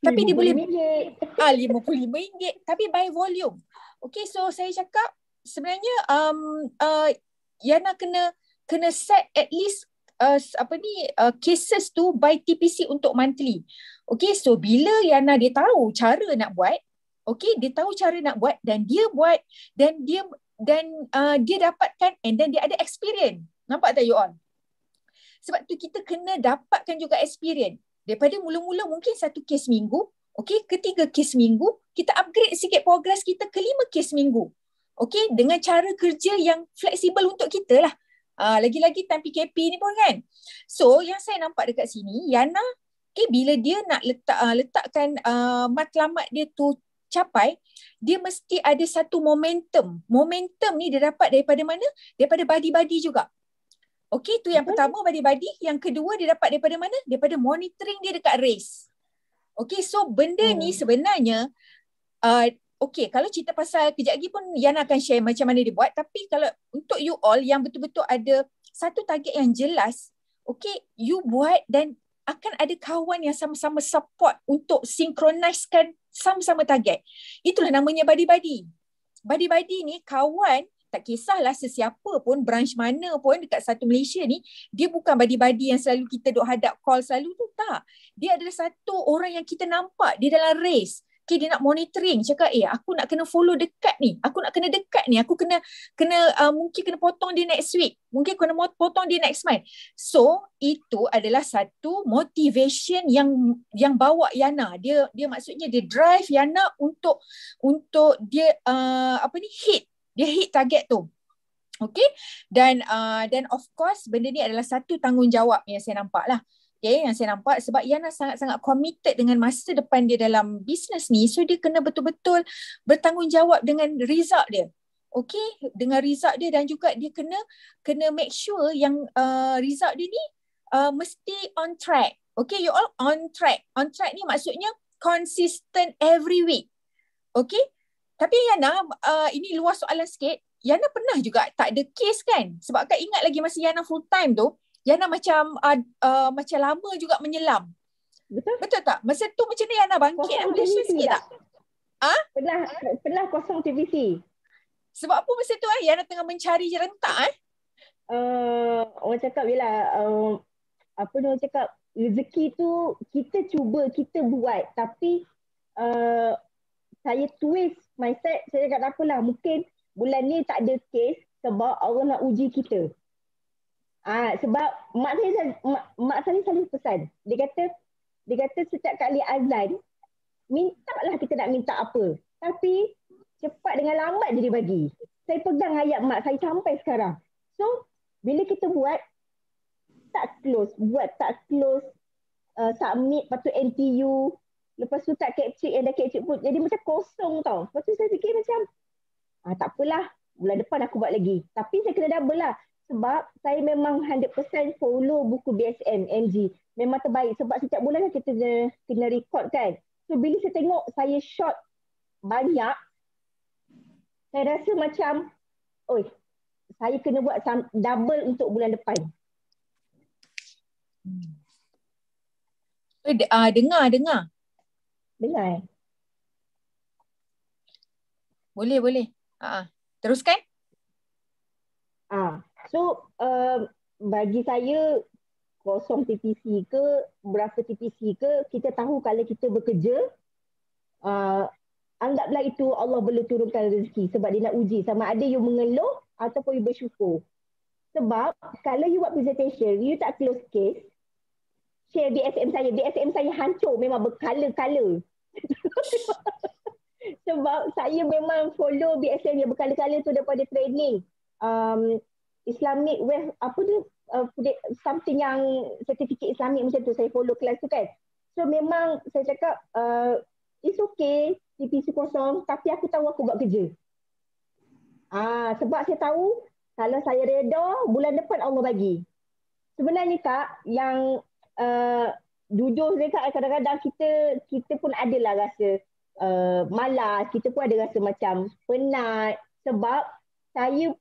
Tapi dia boleh RM50. ah RM55 tapi by volume. Okay, so saya cakap sebenarnya um uh, Yana kena kena set at least uh, apa ni uh, cases tu by TPC untuk monthly. Okay, so bila Yana dia tahu cara nak buat, okay, dia tahu cara nak buat dan dia buat dan dia dan uh, dia dapatkan and then dia ada experience. Nampak tak you all? Sebab tu kita kena dapatkan juga experience. Daripada mula-mula mungkin satu kes minggu, okay, ketiga kes minggu, kita upgrade sikit progress kita ke lima kes minggu. Okay, dengan cara kerja yang fleksibel untuk kita lah. Uh, lagi-lagi time PKP ni pun kan. So, yang saya nampak dekat sini, Yana, okay, bila dia nak letak uh, letakkan uh, matlamat dia tu capai, dia mesti ada satu momentum. Momentum ni dia dapat daripada mana? Daripada body-body juga. Okey, tu yang pertama body-body. Yang kedua dia dapat daripada mana? Daripada monitoring dia dekat race. Okey, so benda hmm. ni sebenarnya uh, okey, kalau cerita pasal kejap lagi pun Yana akan share macam mana dia buat. Tapi kalau untuk you all yang betul-betul ada satu target yang jelas, okey, you buat dan akan ada kawan yang sama-sama support untuk sinkronisekan sama-sama target. Itulah namanya body-body. Body-body ni kawan tak kisahlah sesiapa pun branch mana pun dekat satu Malaysia ni dia bukan body-body yang selalu kita duk hadap call selalu tu tak. Dia adalah satu orang yang kita nampak dia dalam race. Okay, dia nak monitoring cakap eh aku nak kena follow dekat ni. Aku nak kena dekat ni. Aku kena kena uh, mungkin kena potong dia next week. Mungkin kena potong dia next month. So itu adalah satu motivation yang yang bawa Yana. Dia dia maksudnya dia drive Yana untuk untuk dia uh, apa ni hit dia hit target tu. Okay. Dan uh, dan of course benda ni adalah satu tanggungjawab yang saya nampak lah. Okay, yang saya nampak sebab Yana sangat-sangat committed dengan masa depan dia dalam bisnes ni. So dia kena betul-betul bertanggungjawab dengan result dia. Okay, dengan result dia dan juga dia kena kena make sure yang uh, result dia ni uh, mesti on track. Okay, you all on track. On track ni maksudnya consistent every week. Okay, tapi Yana, uh, ini luar soalan sikit. Yana pernah juga tak ada kes kan? Sebab kan ingat lagi masa Yana full time tu, Yana macam uh, uh, macam lama juga menyelam. Betul? Betul tak? Masa tu macam ni Yana bangkit Kosong boleh share sikit tak? Ah? Pernah, pernah kosong TVC. Sebab apa masa tu eh, Yana tengah mencari je rentak eh? Uh, orang cakap bila uh, apa dia orang cakap rezeki tu kita cuba, kita buat tapi uh, saya twist mindset, saya cakap tak apalah mungkin bulan ni tak ada case sebab Allah nak uji kita. Ah sebab mak saya mak, mak saya selalu pesan. Dia kata dia kata setiap kali azan minta lah kita nak minta apa. Tapi cepat dengan lambat je dia bagi. Saya pegang ayat mak saya sampai sekarang. So, bila kita buat, tak close. Buat tak close, uh, submit, tu NTU, lepas tu tak capture, yang dah capture pun. Jadi macam kosong tau. Lepas tu saya fikir macam, ah, tak apalah, bulan depan aku buat lagi. Tapi saya kena double lah. Sebab saya memang 100% follow buku BSM, MG. Memang terbaik. Sebab setiap bulan kan kita kena, kena record kan. So bila saya tengok saya shot banyak, saya rasa macam, oi, saya kena buat double untuk bulan depan. De- ah, dengar, dengar. Dengar eh? Boleh, boleh. Ah. teruskan. Ah, so uh, bagi saya kosong TPC ke berapa TPC ke kita tahu kalau kita bekerja uh, anggaplah itu Allah boleh turunkan rezeki sebab dia nak uji sama ada you mengeluh ataupun you bersyukur. Sebab kalau you buat presentation, you tak close case, share BSM saya. BSM saya hancur memang berkala-kala. Sebab saya memang follow BSM yang berkala-kala tu daripada training. Um, Islamic web apa tu uh, something yang sertifikat Islamic macam tu saya follow kelas tu kan. So memang saya cakap uh, it's okay TPC kosong tapi aku tahu aku buat kerja. Ah sebab saya tahu kalau saya reda bulan depan Allah bagi. Sebenarnya kak yang uh, duduk dekat kadang-kadang kita kita pun adalah rasa uh, malas, kita pun ada rasa macam penat sebab saya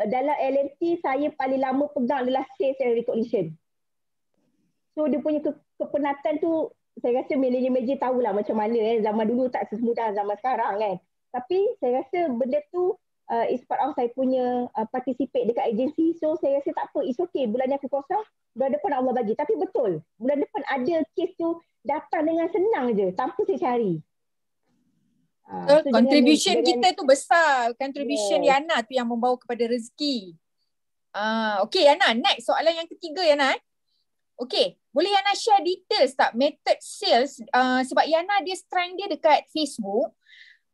uh, dalam LMT saya paling lama pegang adalah sales and recognition. So dia punya ke- kepenatan tu saya rasa manager-manager tahulah macam mana eh zaman dulu tak sesemudah zaman sekarang kan. Tapi saya rasa benda tu uh, is part of saya punya uh, participate dekat agensi. So saya rasa tak apa, it's okay. Bulan ni aku kosong, bulan depan Allah bagi. Tapi betul, bulan depan ada case tu datang dengan senang je tanpa saya cari. Ah, Betul. so dengan- Contribution dengan- kita tu besar. Contribution Yes. Yana tu yang membawa kepada rezeki. Ah, okay Yana, next soalan yang ketiga Yana. Eh. Okay, boleh Yana share details tak method sales uh, sebab Yana dia strength dia dekat Facebook.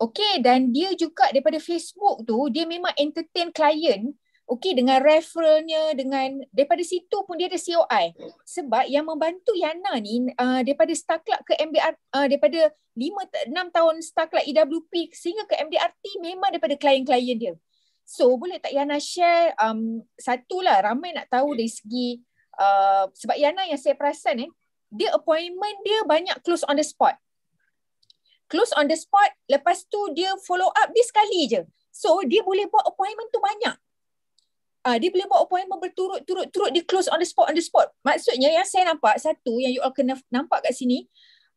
Okay, dan dia juga daripada Facebook tu dia memang entertain klien Okay, dengan referralnya, dengan daripada situ pun dia ada COI. Sebab yang membantu Yana ni uh, daripada Star Club ke MDR, uh, daripada 5, 6 tahun Star Club EWP sehingga ke MDRT memang daripada klien-klien dia. So boleh tak Yana share um, satulah ramai nak tahu dari segi uh, sebab Yana yang saya perasan eh, dia appointment dia banyak close on the spot. Close on the spot, lepas tu dia follow up dia sekali je. So dia boleh buat appointment tu banyak. Uh, dia boleh buat appointment berturut-turut-turut dia close on the spot on the spot. Maksudnya yang saya nampak satu yang you all kena nampak kat sini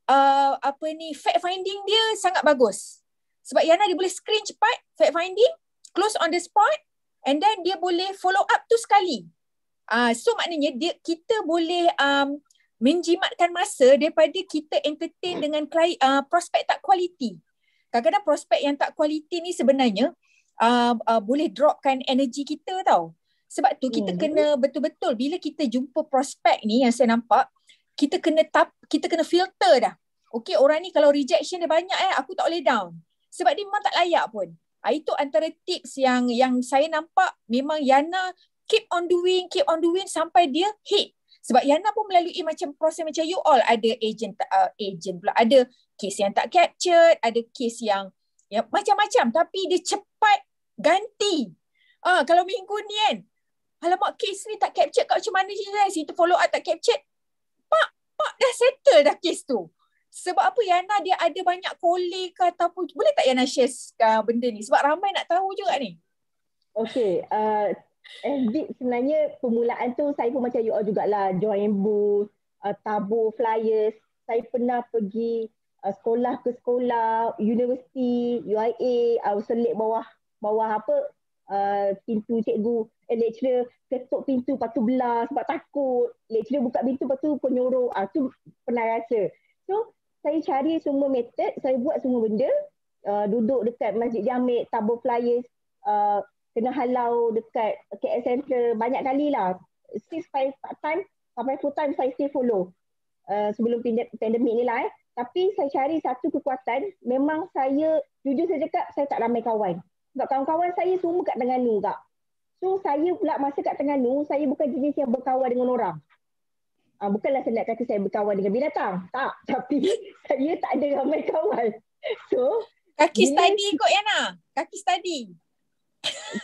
uh, apa ni fact finding dia sangat bagus. Sebab Yana dia boleh screen cepat fact finding close on the spot and then dia boleh follow up tu sekali. Uh, so maknanya dia kita boleh um, menjimatkan masa daripada kita entertain dengan klien uh, prospek tak kualiti. Kadang-kadang prospek yang tak kualiti ni sebenarnya uh, uh, boleh dropkan energi kita tau. Sebab tu kita Hmm. kena betul-betul bila kita jumpa prospek ni yang saya nampak, kita kena tap, kita kena filter dah. Okay orang ni kalau rejection dia banyak eh, aku tak boleh down. Sebab dia memang tak layak pun. Ah, itu antara tips yang yang saya nampak memang Yana keep on doing, keep on doing sampai dia hit. Sebab Yana pun melalui macam proses macam you all ada agent uh, agent pula ada case yang tak captured, ada case yang yang macam-macam tapi dia cepat ganti. Ah kalau minggu ni kan alamak case ni tak captured kat macam mana je lah situ follow up tak captured. Pak, pak dah settle dah case tu. Sebab apa Yana dia ada banyak kolej ke ataupun boleh tak Yana share uh, benda ni sebab ramai nak tahu juga ni. Okay, uh, FB sebenarnya permulaan tu saya pun macam you all jugalah join booth, uh, tabur flyers. Saya pernah pergi uh, sekolah ke sekolah, universiti, UIA, uh, selit bawah bawah apa uh, pintu cikgu, eh, lecturer ketuk pintu lepas tu belah sebab takut. Lecturer buka pintu lepas tu penyuruh. Ah, tu pernah rasa. So saya cari semua method, saya buat semua benda. Uh, duduk dekat Masjid Jamik, tabur flyers, uh, kena halau dekat KL Central banyak kali lah. Since part time sampai full time saya still follow. Uh, sebelum pande- pandemik ni lah eh. Tapi saya cari satu kekuatan, memang saya, jujur saya cakap, saya tak ramai kawan. Sebab kawan-kawan saya semua kat Terengganu kak. So saya pula masa kat Terengganu, saya bukan jenis yang berkawan dengan orang. Uh, bukanlah saya nak kata saya berkawan dengan binatang. Tak. Tapi saya tak ada ramai kawan. So Kaki study kot Yana. Kaki study.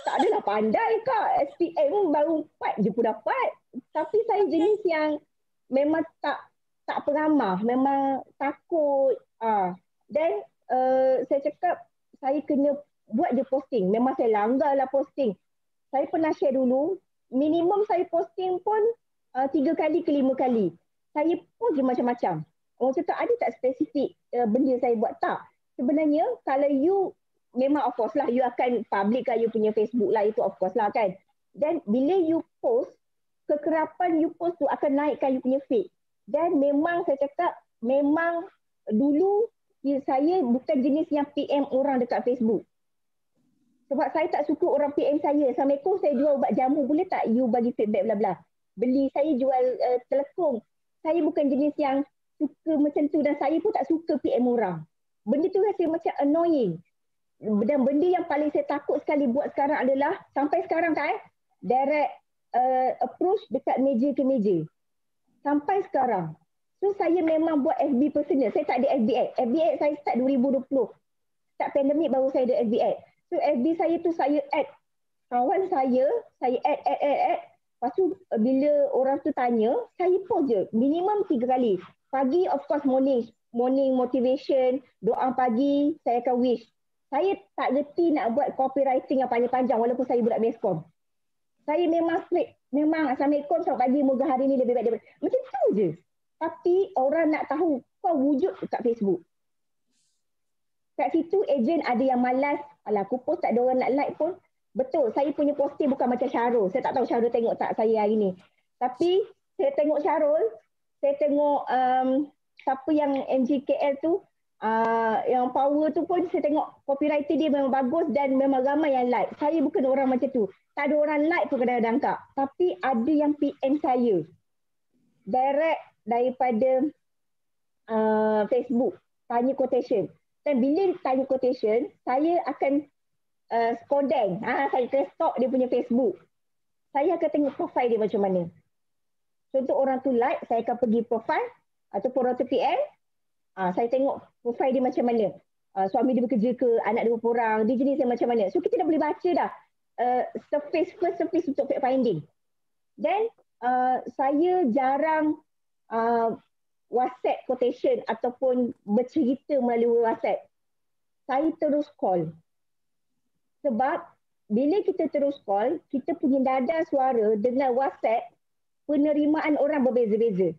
Tak adalah pandai kak. SPM baru 4 je pun dapat. Tapi saya jenis yang memang tak tak peramah. Memang takut. Ah. Dan uh, saya cakap saya kena buat je posting. Memang saya langgar lah posting. Saya pernah share dulu. Minimum saya posting pun uh, tiga kali ke lima kali. Saya post je macam-macam. Orang cakap ada tak spesifik uh, benda saya buat? Tak. Sebenarnya kalau you memang of course lah you akan public kan you punya Facebook lah itu of course lah kan. Dan bila you post, kekerapan you post tu akan naikkan you punya feed. Dan memang saya cakap memang dulu ya, saya bukan jenis yang PM orang dekat Facebook. Sebab saya tak suka orang PM saya. Assalamualaikum saya jual ubat jamu boleh tak you bagi feedback bla bla. Beli saya jual uh, telekung. Saya bukan jenis yang suka macam tu dan saya pun tak suka PM orang. Benda tu rasa macam annoying dan benda yang paling saya takut sekali buat sekarang adalah sampai sekarang kan direct uh, approach dekat meja ke meja. Sampai sekarang. So saya memang buat FB personal. Saya tak ada FB ad. FB ad saya start 2020. Start pandemik baru saya ada FB ad. So FB saya tu saya add kawan saya, saya add, add, add, add. Lepas tu bila orang tu tanya, saya post je. Minimum tiga kali. Pagi of course morning. Morning motivation, doa pagi, saya akan wish saya tak reti nak buat copywriting yang panjang-panjang walaupun saya budak meskom. Saya memang straight. Memang Assalamualaikum selamat pagi. Moga hari ni lebih baik daripada. Macam tu je. Tapi orang nak tahu kau wujud kat Facebook. Kat situ ejen ada yang malas. Alah aku post tak ada orang nak like pun. Betul. Saya punya posting bukan macam Syarul. Saya tak tahu Syarul tengok tak saya hari ni. Tapi saya tengok Syarul. Saya tengok um, siapa yang MGKL tu uh, yang power tu pun saya tengok copywriter dia memang bagus dan memang ramai yang like. Saya bukan orang macam tu. Tak ada orang like pun kadang-kadang kak. Tapi ada yang PM saya. Direct daripada uh, Facebook. Tanya quotation. Dan bila tanya quotation, saya akan uh, skodeng. Ha, saya akan stalk dia punya Facebook. Saya akan tengok profile dia macam mana. Contoh orang tu like, saya akan pergi profile ataupun orang tu PM, Ah, saya tengok profil dia macam mana. Uh, suami dia bekerja ke, anak dia berapa orang, dia jenis yang macam mana. So kita dah boleh baca dah uh, surface first surface untuk fact finding. Then uh, saya jarang uh, WhatsApp quotation ataupun bercerita melalui WhatsApp. Saya terus call. Sebab bila kita terus call, kita punya dada suara dengan WhatsApp, penerimaan orang berbeza-beza.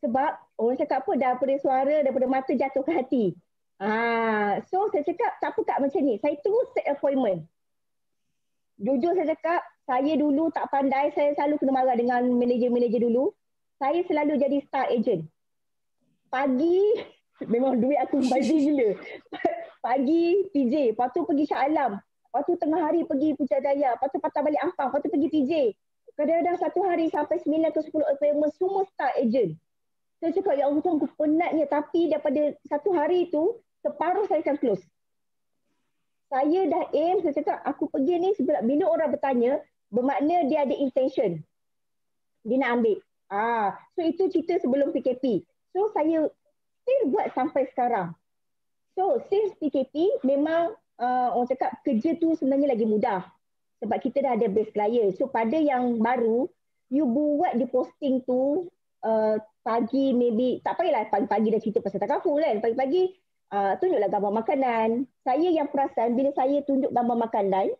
Sebab orang cakap apa daripada suara, daripada mata jatuh ke hati. Ah, so saya cakap tak apa kak macam ni. Saya terus set appointment. Jujur saya cakap, saya dulu tak pandai, saya selalu kena marah dengan manager-manager dulu. Saya selalu jadi star agent. Pagi, memang duit aku bagi gila. Pagi PJ, lepas tu pergi Shah Alam. Lepas tu tengah hari pergi Putrajaya. Lepas tu patah balik Ampang. Lepas tu pergi PJ. Kadang-kadang satu hari sampai 9 ke 10 appointment semua star agent. Saya cakap, ya Allah Tuhan, aku penatnya. Tapi daripada satu hari itu, separuh saya akan close. Saya dah aim, saya cakap, aku pergi ni sebab bila orang bertanya, bermakna dia ada intention. Dia nak ambil. Ah, so itu cerita sebelum PKP. So saya still buat sampai sekarang. So since PKP, memang uh, orang cakap kerja tu sebenarnya lagi mudah. Sebab kita dah ada base client. So pada yang baru, you buat di posting tu uh, pagi maybe tak payahlah pagi-pagi dah cerita pasal takaful kan. Pagi-pagi uh, tunjuklah gambar makanan. Saya yang perasan bila saya tunjuk gambar makanan,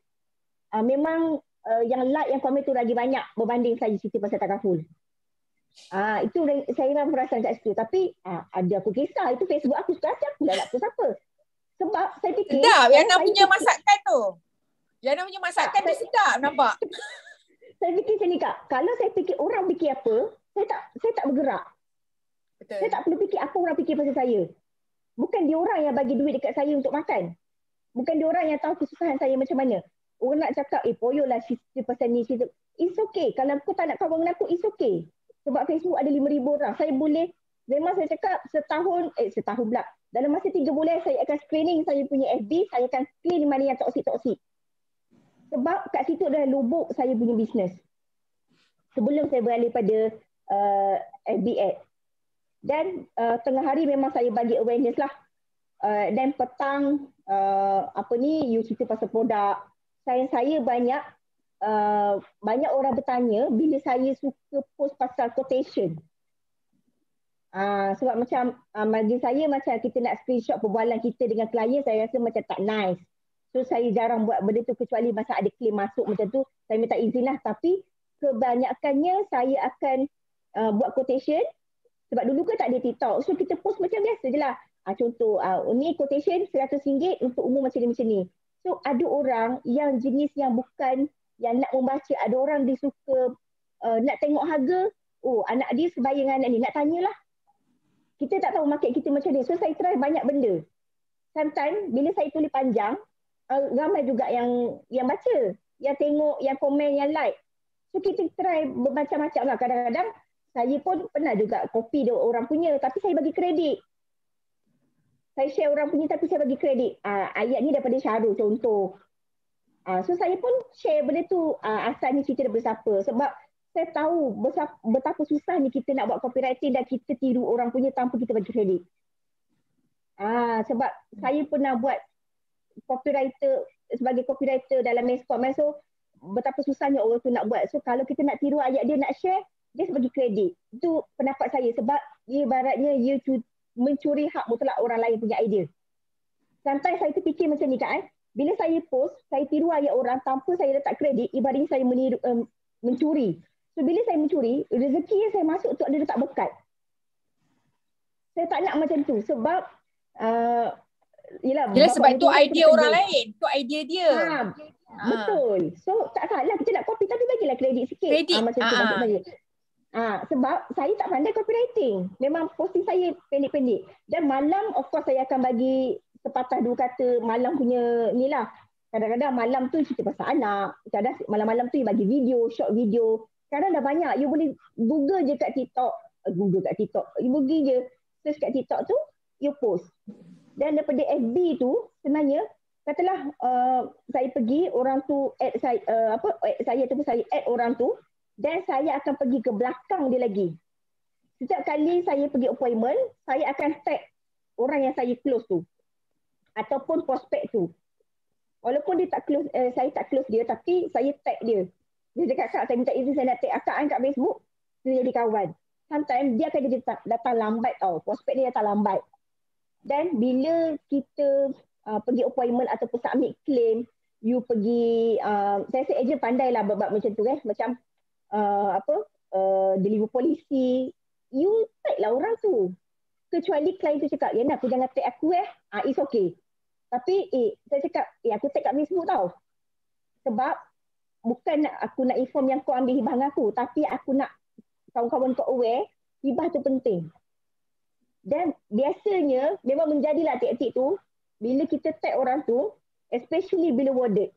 uh, memang uh, yang like yang komen tu lagi banyak berbanding saya cerita pasal takaful. Ah uh, itu saya memang perasan kat situ. Tapi uh, ada aku kisah itu Facebook aku suka aku dah nak post apa. Sebab saya fikir Sedap yang nak punya masakan tu. Yana punya masakan dia sedap nampak. Saya fikir macam ni kak, kalau saya fikir orang fikir apa, saya tak saya tak bergerak. Betul. Saya tak perlu fikir apa orang fikir pasal saya. Bukan dia orang yang bagi duit dekat saya untuk makan. Bukan dia orang yang tahu kesusahan saya macam mana. Orang nak cakap, eh poyo lah cerita pasal ni. Cerita. It's okay. Kalau kau tak nak kawan dengan aku, it's okay. Sebab Facebook ada 5,000 orang. Saya boleh, memang saya cakap setahun, eh setahun pula. Dalam masa tiga bulan saya akan screening saya punya FB, saya akan clean mana yang toksik-toksik. Sebab kat situ dah lubuk saya punya bisnes. Sebelum saya beralih pada uh, FB ad. Dan uh, tengah hari memang saya bagi awareness lah. Uh, dan petang uh, apa ni you cerita pasal produk. Saya saya banyak uh, banyak orang bertanya bila saya suka post pasal quotation. Uh, sebab macam uh, bagi saya macam kita nak screenshot perbualan kita dengan klien saya rasa macam tak nice. So saya jarang buat benda tu kecuali masa ada claim masuk macam tu saya minta izin lah tapi kebanyakannya saya akan uh, buat quotation sebab dulu kan tak ada TikTok. So kita post macam biasa je lah. Ha, contoh, uh, ni quotation RM100 untuk umur macam ni macam ni. So ada orang yang jenis yang bukan yang nak membaca. Ada orang dia suka uh, nak tengok harga. Oh anak dia sebaya dengan anak ni. Nak tanyalah. Kita tak tahu market kita macam ni. So saya try banyak benda. Sometimes bila saya tulis panjang, uh, ramai juga yang yang baca. Yang tengok, yang komen, yang like. So kita try bermacam-macam lah. Kadang-kadang saya pun pernah juga copy dia orang punya tapi saya bagi kredit. Saya share orang punya tapi saya bagi kredit. Uh, ayat ni daripada Syarul contoh. Uh, so saya pun share benda tu uh, asal ni cerita daripada siapa. Sebab saya tahu betapa, betapa susah ni kita nak buat copywriting dan kita tiru orang punya tanpa kita bagi kredit. Ah, sebab saya pernah buat copywriter sebagai copywriter dalam Mescom. So betapa susahnya orang tu nak buat. So kalau kita nak tiru ayat dia nak share, dia bagi kredit. Itu pendapat saya sebab dia ibaratnya dia mencuri hak mutlak orang lain punya idea. Sampai saya terfikir macam ni kan, bila saya post, saya tiru ayat orang tanpa saya letak kredit, ibaratnya saya meniru, um, mencuri. So bila saya mencuri, rezeki yang saya masuk tu ada letak berkat. Saya tak nak macam tu sebab uh, yelah, Yelah sebab tu idea orang kerja. lain. Tu idea dia. Ha, Betul. So tak salah kita nak copy tapi bagilah kredit sikit. Kredit. Ah, macam tu Ah, maksud ah. saya. Ah, sebab saya tak pandai copywriting. Memang posting saya pendek-pendek. Dan malam of course saya akan bagi sepatah dua kata malam punya ni lah. Kadang-kadang malam tu cerita pasal anak. Kadang malam-malam tu you bagi video, short video. Sekarang dah banyak. You boleh google je kat TikTok. Eh, Google kat TikTok. You pergi je search kat TikTok tu, you post. Dan daripada FB tu sebenarnya katalah uh, saya pergi orang tu add saya uh, apa add saya ataupun saya add orang tu dan saya akan pergi ke belakang dia lagi. Setiap kali saya pergi appointment, saya akan tag orang yang saya close tu ataupun prospek tu. Walaupun dia tak close eh, saya tak close dia tapi saya tag dia. Dia cakap kak saya minta izin saya nak tag akak kan kat Facebook. Dia jadi kawan. Sometimes dia akan jadi datang, lambat tau. Prospek dia datang lambat. Dan bila kita uh, pergi appointment ataupun submit claim, you pergi, uh, saya rasa agent pandai lah bab macam tu eh. Macam uh, apa, uh, deliver polisi, you tag lah orang tu. Kecuali klien tu cakap, Yana aku jangan tag aku eh. Ah, it's okay. Tapi eh, saya cakap, eh aku tag kat Facebook tau. Sebab bukan aku nak inform yang kau ambil hibah aku. Tapi aku nak kawan-kawan kau aware, hibah tu penting. Dan biasanya memang menjadilah taktik tu bila kita tag orang tu, especially bila worded.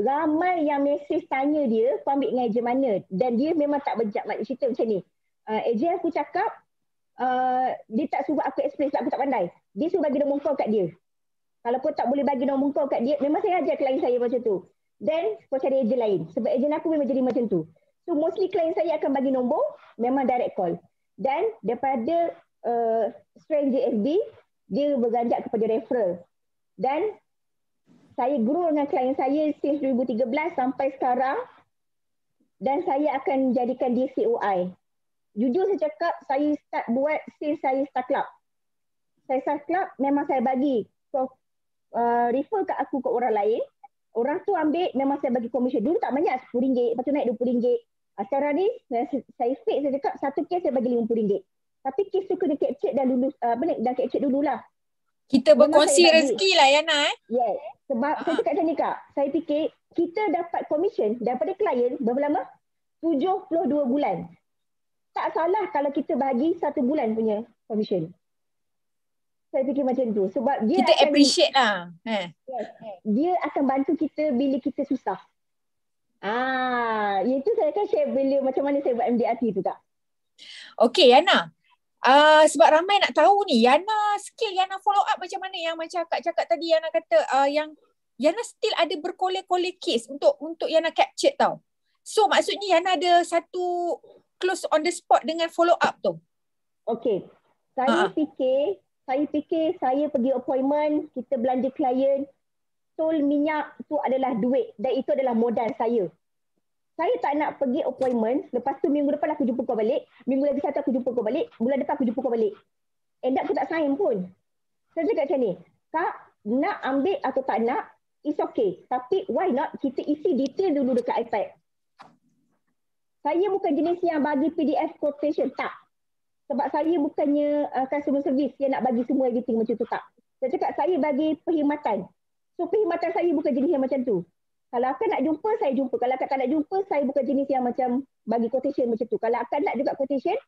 Ramai yang mesej tanya dia, kau ambil dengan mana? Dan dia memang tak bejak nak cerita macam ni. Uh, ejen aku cakap, uh, dia tak suruh aku explain sebab aku tak pandai. Dia suruh bagi nombor kau kat dia. Kalau kau tak boleh bagi nombor kau kat dia, memang saya ajar klien saya macam tu. Then kau cari ejen lain. Sebab ejen aku memang jadi macam tu. So mostly klien saya akan bagi nombor, memang direct call. Dan daripada uh, stranger FB, dia berganjak kepada referral. Dan saya grow dengan klien saya since 2013 sampai sekarang dan saya akan jadikan dia COI. Jujur saya cakap, saya start buat since saya start club. Saya start club, memang saya bagi so, uh, refer kat aku ke orang lain. Orang tu ambil, memang saya bagi commission. Dulu tak banyak, RM10, lepas tu naik RM20. Uh, sekarang ni, saya, saya fix, saya cakap, satu case saya bagi RM50. Tapi kes tu kena capture dan lulus, uh, apa ni, dah capture dululah. Kita berkongsi saya rezeki lah Yana eh. Yes. Sebab saya Ah. cakap macam ni kak. Saya fikir kita dapat komisen daripada klien berapa lama? 72 bulan. Tak salah kalau kita bagi satu bulan punya komisen. Saya fikir macam tu. Sebab dia Kita akan, appreciate lah. Eh. dia akan bantu kita bila kita susah. Ah, itu saya akan share bila macam mana saya buat MDRT tu kak. Okay Yana. Uh, sebab ramai nak tahu ni Yana skill Yana follow up macam mana yang macam Kak cakap tadi Yana kata uh, yang Yana still ada berkolej-kolej case untuk untuk Yana capture tau. So maksudnya Yana ada satu close on the spot dengan follow up tu. Okey. Saya Ha. fikir, saya fikir saya pergi appointment, kita belanja klien, tol minyak tu adalah duit dan itu adalah modal saya. Saya tak nak pergi appointment, lepas tu minggu depan aku jumpa kau balik, minggu lagi satu aku jumpa kau balik, bulan depan aku jumpa kau balik. End up aku tak sign pun. Saya cakap macam ni, Kak, nak ambil atau tak nak, it's okay. Tapi why not kita isi detail dulu dekat iPad. Saya bukan jenis yang bagi PDF quotation, tak. Sebab saya bukannya uh, customer service yang nak bagi semua everything macam tu, tak. Saya cakap saya bagi perkhidmatan. So perkhidmatan saya bukan jenis yang macam tu. Kalau akak nak jumpa, saya jumpa. Kalau akak tak nak jumpa, saya bukan jenis yang macam bagi quotation macam tu. Kalau akak nak juga quotation,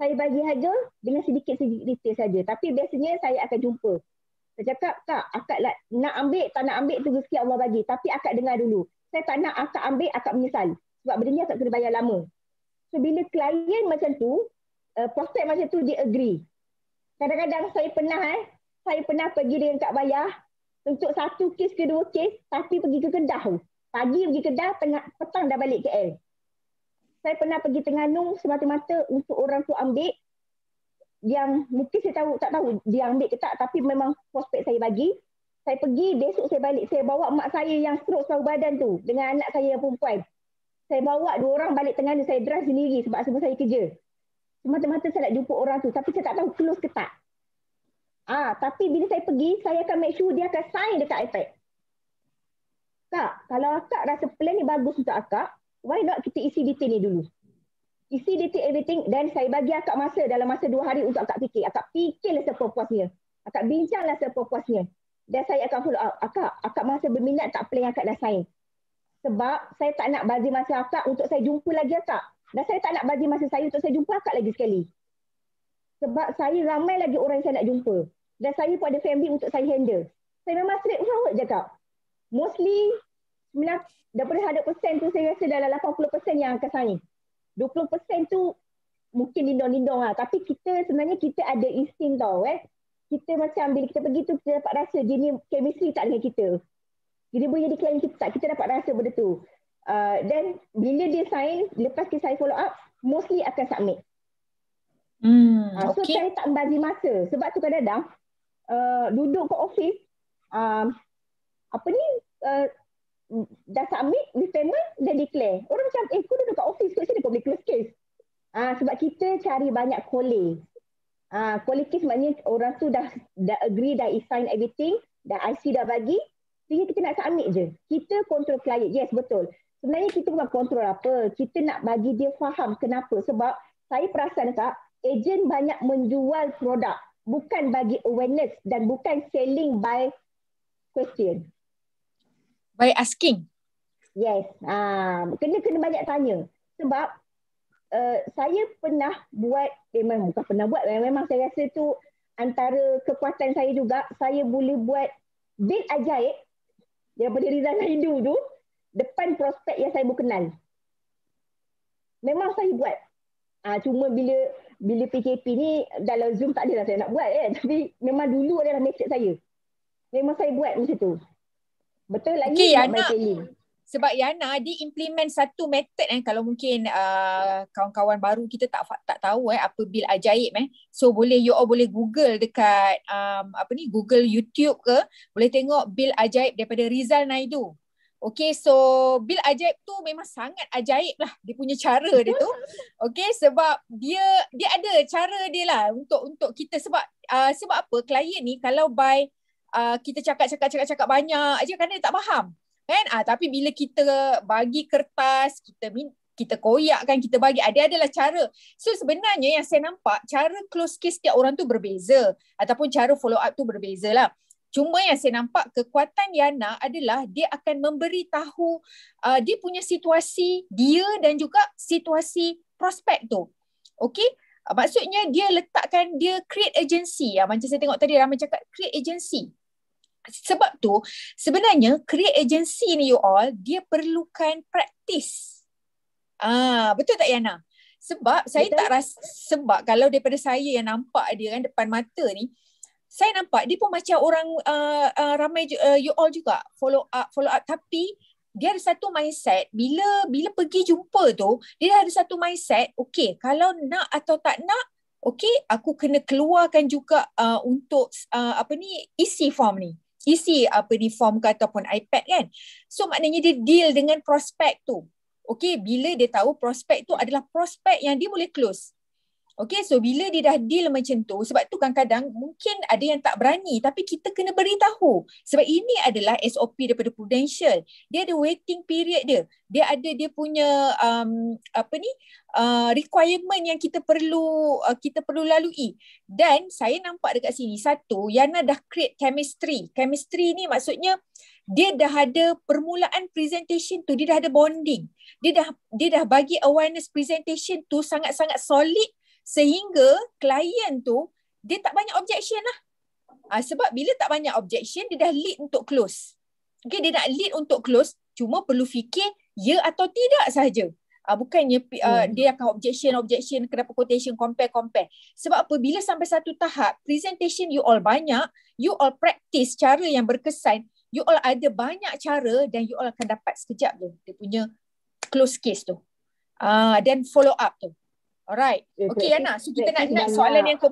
saya bagi harga dengan sedikit-sedikit detail saja. Tapi biasanya saya akan jumpa. Saya cakap, Kak, akak nak, nak ambil, tak nak ambil tu rezeki Allah bagi. Tapi akak dengar dulu. Saya tak nak akak ambil, akak menyesal. Sebab benda ni akak kena bayar lama. So bila klien macam tu, uh, prospek macam tu dia agree. Kadang-kadang saya pernah eh, saya pernah pergi dengan Kak Bayah untuk satu kes kedua kes tapi pergi ke Kedah. Pagi pergi Kedah, tengah petang dah balik KL. Saya pernah pergi Terengganu semata-mata untuk orang tu ambil yang mungkin saya tahu tak tahu dia ambil ke tak tapi memang prospek saya bagi. Saya pergi, besok saya balik. Saya bawa mak saya yang stroke separuh badan tu dengan anak saya yang perempuan. Saya bawa dua orang balik Terengganu. Saya drive sendiri sebab semua saya kerja. Semata-mata saya nak jumpa orang tu tapi saya tak tahu close ke tak. Ah, tapi bila saya pergi, saya akan make sure dia akan sign dekat iPad. Kak, kalau akak rasa plan ni bagus untuk akak, why not kita isi detail ni dulu? Isi detail everything dan saya bagi akak masa dalam masa dua hari untuk akak fikir. Akak fikirlah sepuas-puasnya. Akak bincanglah sepuas-puasnya. Dan saya akan follow up. Akak, akak masa berminat tak plan akak dah sign. Sebab saya tak nak bagi masa akak untuk saya jumpa lagi akak. Dan saya tak nak bagi masa saya untuk saya jumpa akak lagi sekali. Sebab saya ramai lagi orang yang saya nak jumpa. Dan saya pun ada family untuk saya handle. Saya memang straight forward je kak. Mostly, daripada 100% tu saya rasa dalam 80% yang akan sign. 20% tu mungkin lindung-lindung lah. Tapi kita sebenarnya kita ada insting tau eh. Kita macam bila kita pergi tu kita dapat rasa dia ni chemistry tak dengan kita. Dia boleh jadi klien kita tak. Kita dapat rasa benda tu. Uh, dan bila dia sign, lepas kita saya follow up, mostly akan submit. Hmm, Uh, so okay. saya tak membazir masa. Sebab tu kadang-kadang uh, duduk kat office, um, apa ni, uh, dah submit, with payment, declare. Orang macam, eh kau duduk kat office, kat sini kau boleh close case. Uh, sebab kita cari banyak college. Uh, college case maknanya orang tu dah dah agree, dah sign everything, dah IC dah bagi, tinggal kita nak submit je. Kita control client, yes betul. Sebenarnya kita bukan kontrol apa, kita nak bagi dia faham kenapa. Sebab saya perasan kak, ejen banyak menjual produk bukan bagi awareness dan bukan selling by question. By asking. Yes, ah kena kena banyak tanya. Sebab uh, saya pernah buat memang bukan pernah buat memang saya rasa tu antara kekuatan saya juga saya boleh buat bil ajaib daripada Rizal Hindu tu depan prospek yang saya berkenal. Memang saya buat. Ah cuma bila bila PKP ni dalam Zoom tak adalah saya nak buat kan. Tapi memang dulu adalah message saya. Memang saya buat macam tu. Betul lagi buat Yana. Sebab Yana dia implement satu method eh kalau mungkin uh, kawan-kawan baru kita tak tak tahu eh apa bil ajaib eh. So boleh you all boleh Google dekat um, apa ni Google YouTube ke boleh tengok bil ajaib daripada Rizal Naidu. Okay, so bil ajaib tu memang sangat ajaib lah dia punya cara dia tu. Okay, sebab dia dia ada cara dia lah untuk untuk kita sebab uh, sebab apa klien ni kalau by uh, kita cakap-cakap cakap-cakap banyak aja kan dia tak faham kan ah tapi bila kita bagi kertas kita min, kita koyakkan, kita bagi. Ada adalah cara. So sebenarnya yang saya nampak cara close case setiap orang tu berbeza ataupun cara follow up tu berbeza lah. Cuma yang saya nampak kekuatan Yana adalah dia akan memberi tahu uh, dia punya situasi dia dan juga situasi prospek tu. Okay? Uh, maksudnya dia letakkan, dia create agency. Uh, macam saya tengok tadi ramai cakap create agency. Sebab tu sebenarnya create agency ni you all, dia perlukan practice. Ah, betul tak Yana? Sebab saya Betul. tak rasa sebab kalau daripada saya yang nampak dia kan depan mata ni, saya nampak dia pun macam orang uh, uh, ramai uh, you all juga follow up follow up tapi dia ada satu mindset bila bila pergi jumpa tu dia ada satu mindset okey kalau nak atau tak nak okey aku kena keluarkan juga uh, untuk uh, apa ni isi form ni isi apa ni form ke ataupun iPad kan. So maknanya dia deal dengan prospek tu. Okey bila dia tahu prospek tu adalah prospek yang dia boleh close Okay, so bila dia dah deal macam tu, sebab tu kadang-kadang mungkin ada yang tak berani tapi kita kena beritahu. Sebab ini adalah SOP daripada Prudential. Dia ada waiting period dia. Dia ada dia punya um, apa ni uh, requirement yang kita perlu uh, kita perlu lalui. Dan saya nampak dekat sini satu, Yana dah create chemistry. Chemistry ni maksudnya dia dah ada permulaan presentation tu, dia dah ada bonding. Dia dah dia dah bagi awareness presentation tu sangat-sangat solid sehingga klien tu dia tak banyak objection lah. Ah, sebab bila tak banyak objection dia dah lead untuk close. Okay, dia nak lead untuk close cuma perlu fikir ya atau tidak sahaja. Ah, bukannya uh, Hmm. dia akan objection objection kenapa quotation compare compare. Sebab apa bila sampai satu tahap presentation you all banyak, you all practice cara yang berkesan, you all ada banyak cara dan you all akan dapat sekejap tu dia punya close case tu. Ah, dan follow up tu. Alright. Eh, Okay Yana, so kita nak nak soalan yang ke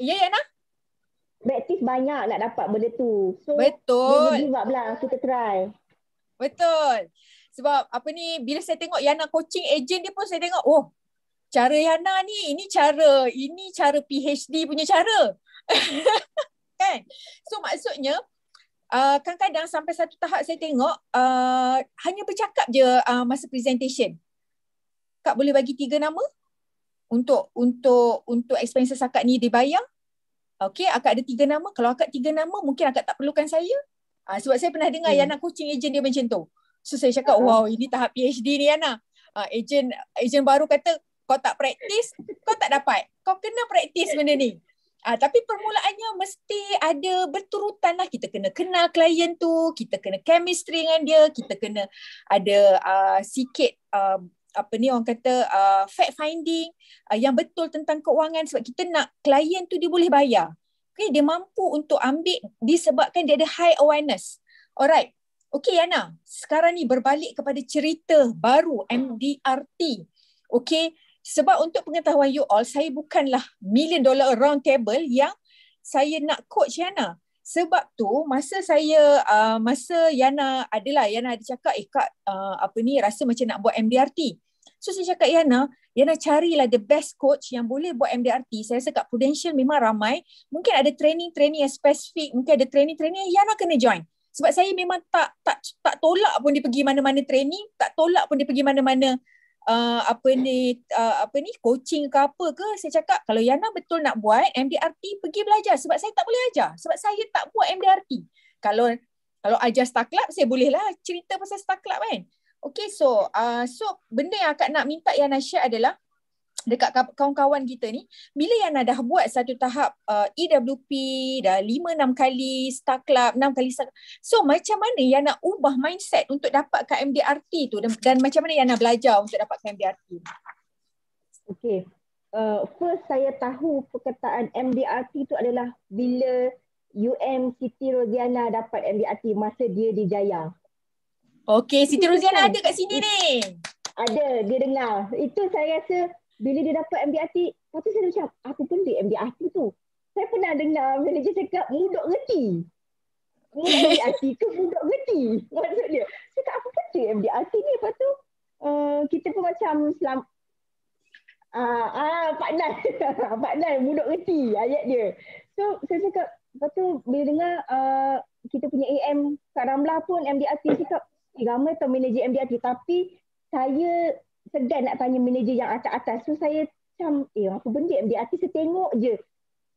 Ya Yana? Praktis banyak nak dapat benda tu. So, Betul. Jangan give up lah. Kita try. Betul. Sebab apa ni bila saya tengok Yana coaching agent dia pun saya tengok oh cara Yana ni ini cara ini cara PhD punya cara. kan? So maksudnya uh, kadang-kadang sampai satu tahap saya tengok uh, hanya bercakap je uh, masa presentation. Kak boleh bagi tiga nama untuk untuk untuk expenses akak ni dibayar. Okey, akak ada tiga nama. Kalau akak tiga nama mungkin akak tak perlukan saya. Uh, sebab saya pernah dengar Hmm. Yana coaching agent dia macam tu. So saya cakap, Uh-uh. wow ini tahap PhD ni Yana. Uh, agent agent baru kata kau tak praktis, kau tak dapat. Kau kena praktis benda ni. Ah, tapi permulaannya mesti ada berturutan lah. Kita kena kenal klien tu, kita kena chemistry dengan dia, kita kena ada uh, sikit uh, apa ni orang kata uh, fact finding uh, yang betul tentang keuangan sebab kita nak klien tu dia boleh bayar. Okay, dia mampu untuk ambil disebabkan dia ada high awareness. Alright. Okay Yana, sekarang ni berbalik kepada cerita baru MDRT. Okay, sebab untuk pengetahuan you all, saya bukanlah million dollar round table yang saya nak coach Yana. Sebab tu masa saya uh, masa Yana adalah Yana ada cakap eh kak uh, apa ni rasa macam nak buat MDRT. So saya cakap Yana, Yana carilah the best coach yang boleh buat MDRT. Saya rasa kat Prudential memang ramai. Mungkin ada training-training yang spesifik, mungkin ada training-training yang Yana kena join. Sebab saya memang tak tak tak tolak pun dia pergi mana-mana training, tak tolak pun dia pergi mana-mana uh, apa ni uh, apa ni coaching ke apa ke saya cakap kalau Yana betul nak buat MDRT pergi belajar. Sebab saya tak boleh ajar. Sebab saya tak buat MDRT kalau kalau ajar Star Club saya bolehlah cerita pasal Star Club kan. Okay so uh, so benda yang akak nak minta Yana share adalah dekat ka- kawan-kawan kita ni bila Yana dah buat satu tahap uh, EWP dah 5 6 kali Star Club 6 kali Star So macam mana Yana ubah mindset untuk dapatkan MDRT tu dan, dan macam mana Yana belajar untuk dapatkan MDRT? Okay. Uh, first saya tahu perkataan MDRT itu adalah bila UM Siti Roziana dapat MDRT masa dia di Jaya. Okay, Siti Roziana Kan? ada kat sini ni. Ada, dia dengar. Itu saya rasa bila dia dapat MDRT, lepas tu saya macam, apa benda MDRT tu? Saya pernah dengar manager cakap, mudah reti. MDRT ke mudah reti? Maksud dia. Saya cakap, apa benda MDRT ni? Lepas tu, uh, kita pun macam selam, ah, ah, Pak Nan, Pak Nan, mudah reti ayat dia. So, saya cakap, lepas tu bila dengar uh, kita punya AM Kak Ramlah pun MDRT cakap, eh, ramai tau manager MDRT tapi saya segan nak tanya manager yang atas-atas. So saya macam, eh apa benda MDRT saya tengok je.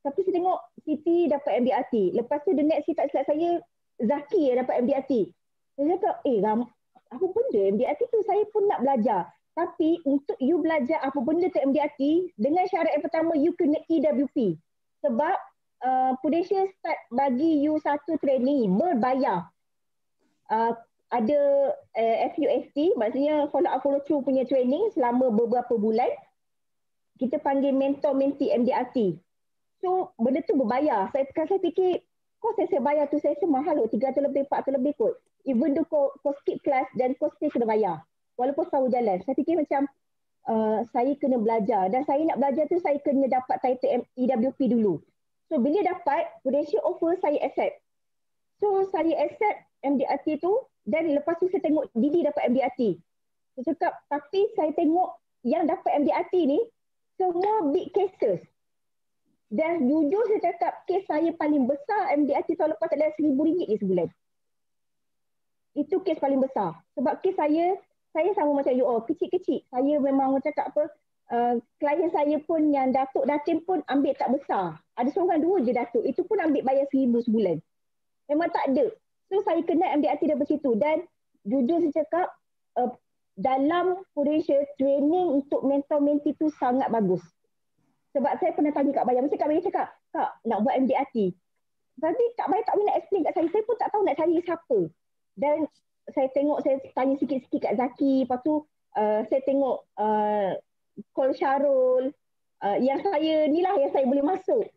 Tapi saya tengok Siti dapat MDRT. Lepas tu the next tak silap saya, Zaki yang dapat MDRT. Saya cakap, eh Ram, apa benda MDRT tu saya pun nak belajar. Tapi untuk you belajar apa benda tu MDRT, dengan syarat yang pertama you kena EWP. Sebab uh, Prudential start bagi you satu training berbayar. Uh, ada uh, FUST, maksudnya follow up follow through punya training selama beberapa bulan. Kita panggil mentor mentee MDRT. So benda tu berbayar. Saya kan saya fikir kos saya, saya bayar tu saya rasa mahal loh 300 lebih 400 lebih kot. Even though kau, kau skip kelas dan kau stay kena bayar. Walaupun tahu jalan. Saya fikir macam uh, saya kena belajar dan saya nak belajar tu saya kena dapat title EWP dulu. So bila dapat, Prudential offer saya accept. So saya accept MDRT tu dan lepas tu saya tengok Didi dapat MDRT. Saya cakap, tapi saya tengok yang dapat MDRT ni semua big cases. Dan jujur saya cakap, kes saya paling besar MDRT tahun lepas adalah RM1,000 je sebulan. Itu kes paling besar. Sebab kes saya, saya sama macam you all, kecil-kecil. Saya memang cakap apa, uh, klien saya pun yang Datuk Datin pun ambil tak besar. Ada seorang dua je Datuk, itu pun ambil bayar RM1,000 sebulan. Memang tak ada. So saya kena MDRT dari situ. Dan jujur saya cakap, uh, dalam Prudential, training untuk mentor mentee tu sangat bagus. Sebab saya pernah tanya Kak Bayar, mesti Kak Bayar cakap, Kak nak buat MDRT. Tapi Kak Bayar tak boleh nak explain kat saya, saya pun tak tahu nak cari siapa. Dan saya tengok, saya tanya sikit-sikit kat Zaki, lepas tu uh, saya tengok uh, call Syarul, uh, yang saya, ni lah yang saya boleh masuk.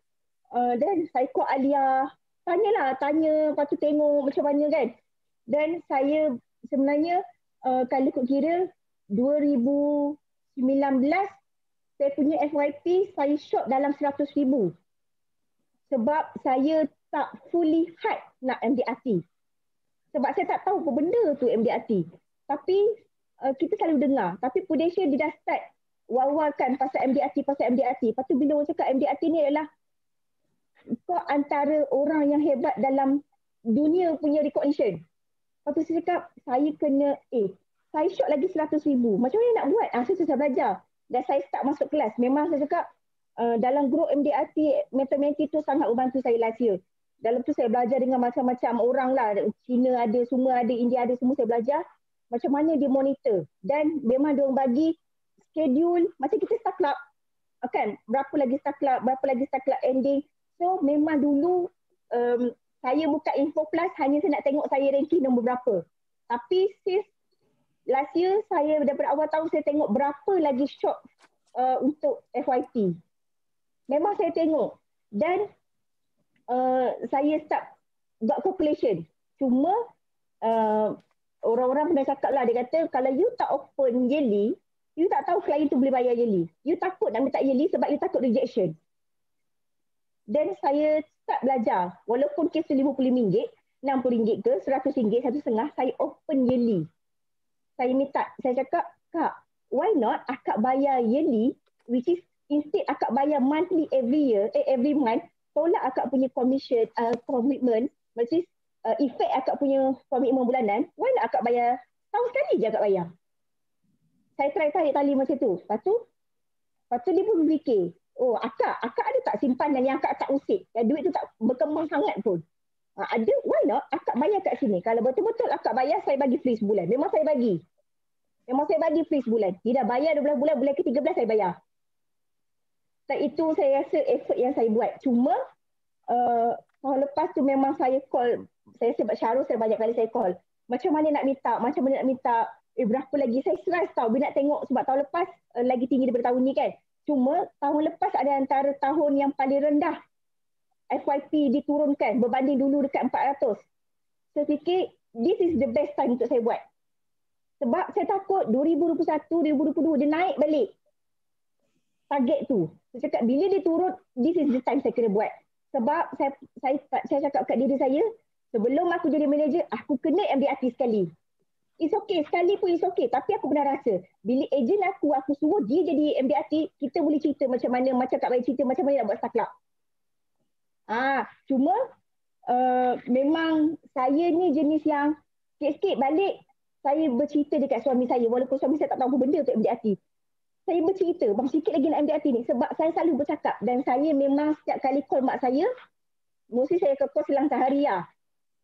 Uh, dan saya call Alia, tanyalah, tanya, lepas tu tengok macam mana kan. Dan saya sebenarnya uh, kalau ikut kira 2019 saya punya FYP saya short dalam 100 ribu. Sebab saya tak fully hype nak MDRT. Sebab saya tak tahu apa benda tu MDRT. Tapi uh, kita selalu dengar. Tapi Prudential dia dah start wawarkan pasal MDRT, pasal MDRT. Lepas tu bila orang cakap MDRT ni adalah kau antara orang yang hebat dalam dunia punya recognition. Lepas tu saya cakap, saya kena, eh, saya short lagi 100 ribu. Macam mana nak buat? Ah, saya susah belajar dan saya start masuk kelas. Memang saya cakap uh, dalam grup MDRT, matematik tu sangat membantu saya last year. Dalam tu saya belajar dengan macam-macam orang lah. Cina ada, semua ada, India ada, semua saya belajar. Macam mana dia monitor. Dan memang dia bagi schedule, macam kita start club. Kan, berapa lagi start club, berapa lagi start club ending. So memang dulu um, saya buka info plus hanya saya nak tengok saya ranking nombor berapa. Tapi sis last year saya daripada awal tahun saya tengok berapa lagi shot uh, untuk FYP. Memang saya tengok dan uh, saya start buat calculation. Cuma uh, orang-orang pernah cakap lah dia kata kalau you tak open yearly, you tak tahu klien tu boleh bayar yearly. You takut nak minta yearly sebab you takut rejection. Dan saya start belajar walaupun kes tu RM50, RM60 ke RM100, satu setengah, saya open yearly saya minta, saya cakap, Kak, why not akak bayar yearly, which is instead akak bayar monthly every year, eh, every month, tolak akak punya commission, uh, commitment, which is uh, effect akak punya komitmen bulanan, why not akak bayar, tahun sekali je akak bayar. Saya try tarik tali macam tu. Lepas tu, lepas tu dia pun berfikir, oh akak, akak ada tak simpanan yang akak tak usik, yang duit tu tak berkembang sangat pun. Uh, ada, why not? Akak bayar kat sini. Kalau betul-betul akak bayar, saya bagi free sebulan. Memang saya bagi. Memang saya bagi free sebulan. Tidak bayar 12 bulan, bulan ke-13 saya bayar. Dan itu saya rasa effort yang saya buat. Cuma, uh, tahun lepas tu memang saya call. Saya sebab Syarul, saya banyak kali saya call. Macam mana nak minta, macam mana nak minta. Eh, berapa lagi? Saya stress tau. Bila nak tengok sebab tahun lepas uh, lagi tinggi daripada tahun ni kan. Cuma tahun lepas ada antara tahun yang paling rendah FYP diturunkan berbanding dulu dekat 400. Saya fikir this is the best time untuk saya buat. Sebab saya takut 2021, 2022 dia naik balik. Target tu. Saya cakap bila dia turun, this is the time saya kena buat. Sebab saya saya, saya cakap kat diri saya, sebelum aku jadi manager, aku kena MDRT sekali. It's okay, sekali pun it's okay. Tapi aku pernah rasa, bila ejen aku, aku suruh dia jadi MDRT, kita boleh cerita macam mana, macam Kak Baik cerita macam mana nak buat start Ah, cuma uh, memang saya ni jenis yang sikit-sikit balik saya bercerita dekat suami saya walaupun suami saya tak tahu apa benda tu MDRT. Saya bercerita, bang sikit lagi nak MDRT ni sebab saya selalu bercakap dan saya memang setiap kali call mak saya, mesti saya ke call selang sehari lah.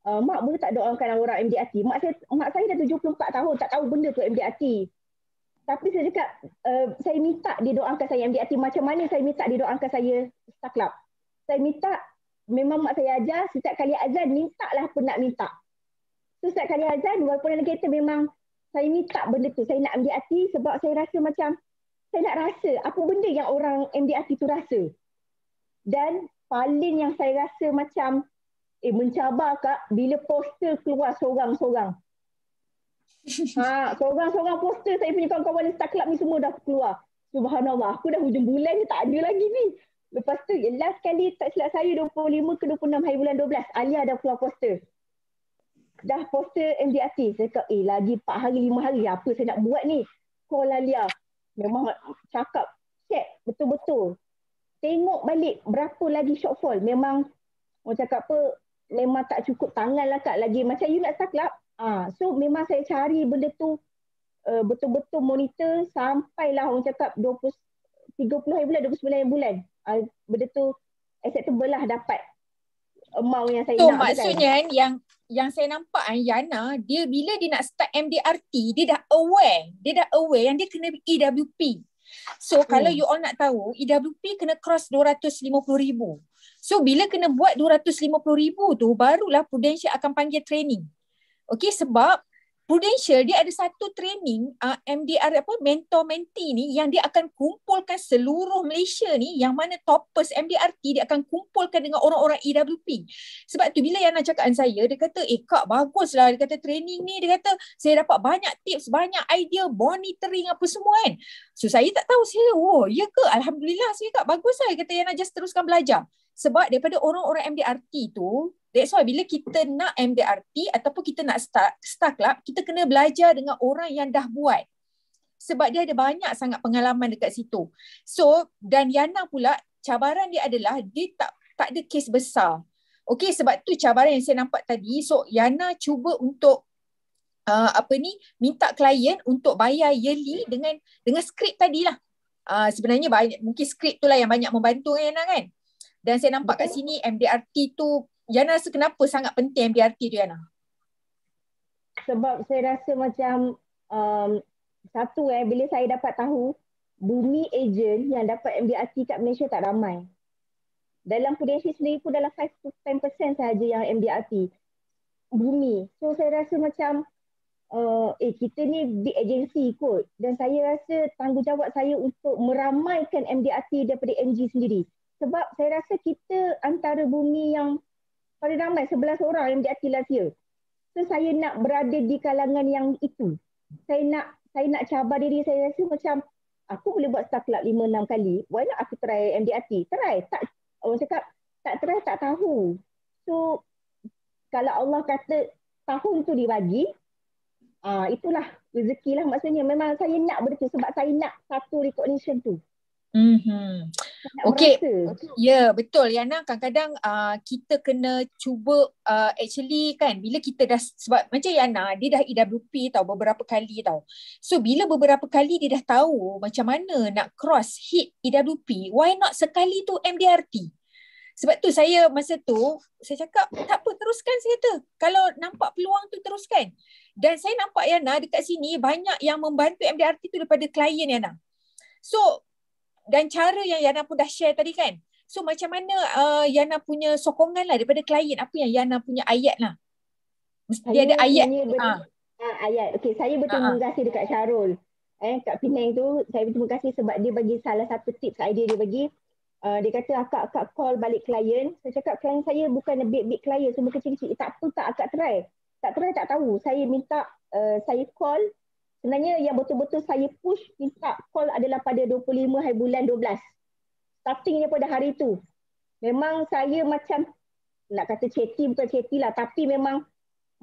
Uh, mak boleh tak doakan orang MDRT? Mak saya, mak saya dah 74 tahun tak tahu benda tu MDRT. Tapi saya cakap, uh, saya minta dia doakan saya MDRT. Macam mana saya minta dia doakan saya Star Club? Saya minta, memang mak saya ajar, setiap kali azan, minta lah pun nak minta. So setiap kali azan, walaupun dalam kereta memang saya minta benda tu. Saya nak MDRT sebab saya rasa macam, saya nak rasa apa benda yang orang MDRT tu rasa. Dan paling yang saya rasa macam, eh mencabar kak, bila poster keluar seorang-seorang. Ha, seorang-seorang poster saya punya kawan-kawan Star Club ni semua dah keluar. Subhanallah, aku dah hujung bulan ni tak ada lagi ni. Lepas tu, last kali tak silap saya 25 ke 26 hari bulan 12, Alia dah keluar poster. Dah poster MDRT. Saya kata, eh lagi 4 hari, 5 hari, apa saya nak buat ni? Call Alia. Memang cakap, check betul-betul. Tengok balik berapa lagi shortfall. Memang, orang cakap apa, memang tak cukup tangan lah kak lagi. Macam you nak Star Club, Ah, so memang saya cari benda tu uh, betul-betul monitor sampailah orang cakap 20 30 hari bulan 29 hari bulan. Uh, benda tu acceptable lah dapat amount yang saya So nak maksudnya kan yang yang saya nampak kan Yana dia bila dia nak start MDRT dia dah aware dia dah aware yang dia kena EWP so hmm. kalau you all nak tahu EWP kena cross 250,000 so bila kena buat 250,000 tu barulah Prudential akan panggil training Okay sebab Prudential dia ada satu training uh, MDR apa mentor mentee ni yang dia akan kumpulkan seluruh Malaysia ni yang mana toppers MDRT dia akan kumpulkan dengan orang-orang EWP. Sebab tu bila Yana cakap dengan saya dia kata eh kak baguslah dia kata training ni dia kata saya dapat banyak tips banyak idea monitoring apa semua kan. So saya tak tahu saya oh ya ke alhamdulillah saya kak baguslah dia kata Yana just teruskan belajar. Sebab daripada orang-orang MDRT tu That's why bila kita nak MDRT ataupun kita nak start, start club, kita kena belajar dengan orang yang dah buat. Sebab dia ada banyak sangat pengalaman dekat situ. So, dan Yana pula, cabaran dia adalah dia tak tak ada kes besar. Okay, sebab tu cabaran yang saya nampak tadi. So, Yana cuba untuk uh, apa ni, minta klien untuk bayar yearly dengan dengan skrip tadi lah. Uh, sebenarnya banyak, mungkin skrip tu lah yang banyak membantu Yana kan. Dan saya nampak kat sini MDRT tu Yana rasa kenapa sangat penting MDRT tu Yana? Sebab saya rasa macam um, satu eh bila saya dapat tahu bumi agent yang dapat MDRT kat Malaysia tak ramai. Dalam Prudential sendiri pun dalam 5 to 10% sahaja yang MDRT. Bumi. So saya rasa macam uh, eh kita ni big agency kot. Dan saya rasa tanggungjawab saya untuk meramaikan MDRT daripada MG sendiri. Sebab saya rasa kita antara bumi yang paling ramai 11 orang yang MDRT last year. So saya nak berada di kalangan yang itu. Saya nak saya nak cabar diri saya rasa macam aku boleh buat Star Club 5 6 kali. Why not aku try MDRT? Try. Tak orang cakap tak try tak tahu. So kalau Allah kata tahun tu dibagi, ah uh, itulah rezeki lah maksudnya. Memang saya nak tu sebab saya nak satu recognition tu. Mm-hmm. Okay, ya yeah, betul Yana. Kadang-kadang uh, kita kena cuba uh, actually kan bila kita dah sebab macam Yana dia dah EWP tau beberapa kali tau. So bila beberapa kali dia dah tahu macam mana nak cross hit EWP, why not sekali tu MDRT? Sebab tu saya masa tu saya cakap tak apa teruskan saya kata. Kalau nampak peluang tu teruskan. Dan saya nampak Yana dekat sini banyak yang membantu MDRT tu daripada klien Yana. So dan cara yang Yana pun dah share tadi kan. So macam mana uh, Yana punya sokongan lah daripada klien apa yang Yana punya ayat lah. Dia ada ayat. Ber- ha. Ha, ayat. Okay, saya berterima ha. kasih dekat Syarul. Eh, kat Penang tu, saya berterima kasih sebab dia bagi salah satu tips idea dia bagi. Uh, dia kata akak-akak call balik klien. Saya cakap klien saya bukan big-big klien, semua kecil-kecil. Eh, tak apa tak akak try. Tak try tak tahu. Saya minta, uh, saya call sebenarnya yang betul-betul saya push minta call adalah pada 25 hari bulan 12. Startingnya pada hari itu. Memang saya macam nak kata chatty bukan chatty lah tapi memang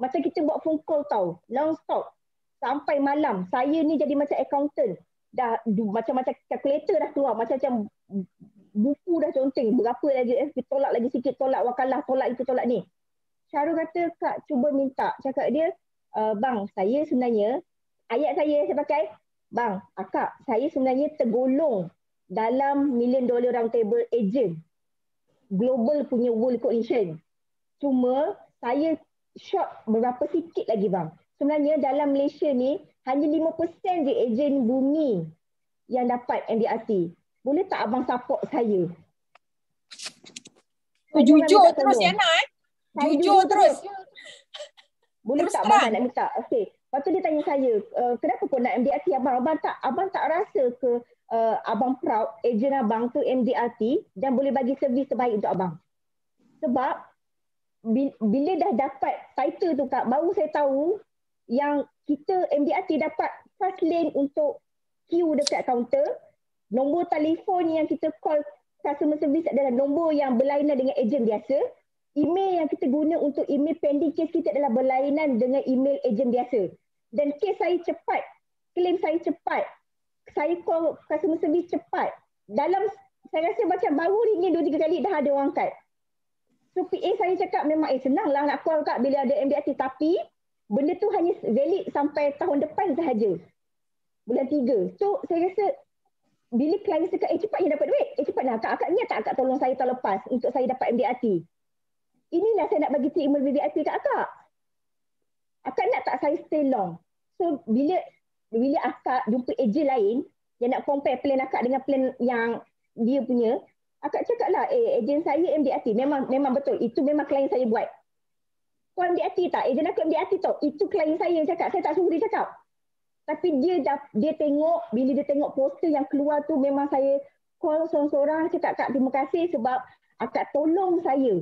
macam kita buat phone call tau. Long stop. Sampai malam. Saya ni jadi macam accountant. Dah macam-macam calculator dah keluar. Macam-macam buku dah conteng. Berapa lagi eh, tolak lagi sikit. Tolak wakalah. Tolak itu tolak ni. Syarul kata kak cuba minta. Cakap dia uh, bang saya sebenarnya ayat saya saya pakai bang akak saya sebenarnya tergolong dalam million dollar round table agent global punya world coalition cuma saya short berapa sikit lagi bang sebenarnya dalam Malaysia ni hanya 5% je ejen bumi yang dapat MDRT boleh tak abang support saya Oh, Saya jujur terus. Yana eh. Saya Jujur terus. Boleh Terus tak terang. abang nak minta? Okey. Lepas tu dia tanya saya, uh, kenapa kau nak MDRT abang? Abang tak abang tak rasa ke uh, abang proud ejen abang tu MDRT dan boleh bagi servis terbaik untuk abang? Sebab bi- bila dah dapat title tu kak, baru saya tahu yang kita MDRT dapat first lane untuk queue dekat kaunter. Nombor telefon yang kita call customer service adalah nombor yang berlainan dengan ejen biasa. Email yang kita guna untuk email pending case kita adalah berlainan dengan email ejen biasa. Dan case saya cepat, claim saya cepat, saya call customer service cepat. Dalam saya rasa macam baru ringin dua tiga kali dah ada orang angkat. So PA saya cakap memang eh senang lah nak call kak bila ada MDRT tapi benda tu hanya valid sampai tahun depan sahaja. Bulan tiga. So saya rasa bila klien cakap, eh cepatnya dapat duit. Eh cepatlah, akak, akak ingat tak akak tolong saya tahun lepas untuk saya dapat MDRT. Inilah saya nak bagi treatment VIP kat akak. Akak nak tak saya stay long. So bila bila akak jumpa ejen lain yang nak compare plan akak dengan plan yang dia punya, akak cakap lah, eh ejen saya MDRT. Memang memang betul. Itu memang klien saya buat. Kau MDRT tak? Ejen aku MDRT tau. Itu klien saya yang cakap. Saya tak suruh dia cakap. Tapi dia dah, dia tengok, bila dia tengok poster yang keluar tu memang saya call seorang-seorang cakap kak terima kasih sebab akak tolong saya.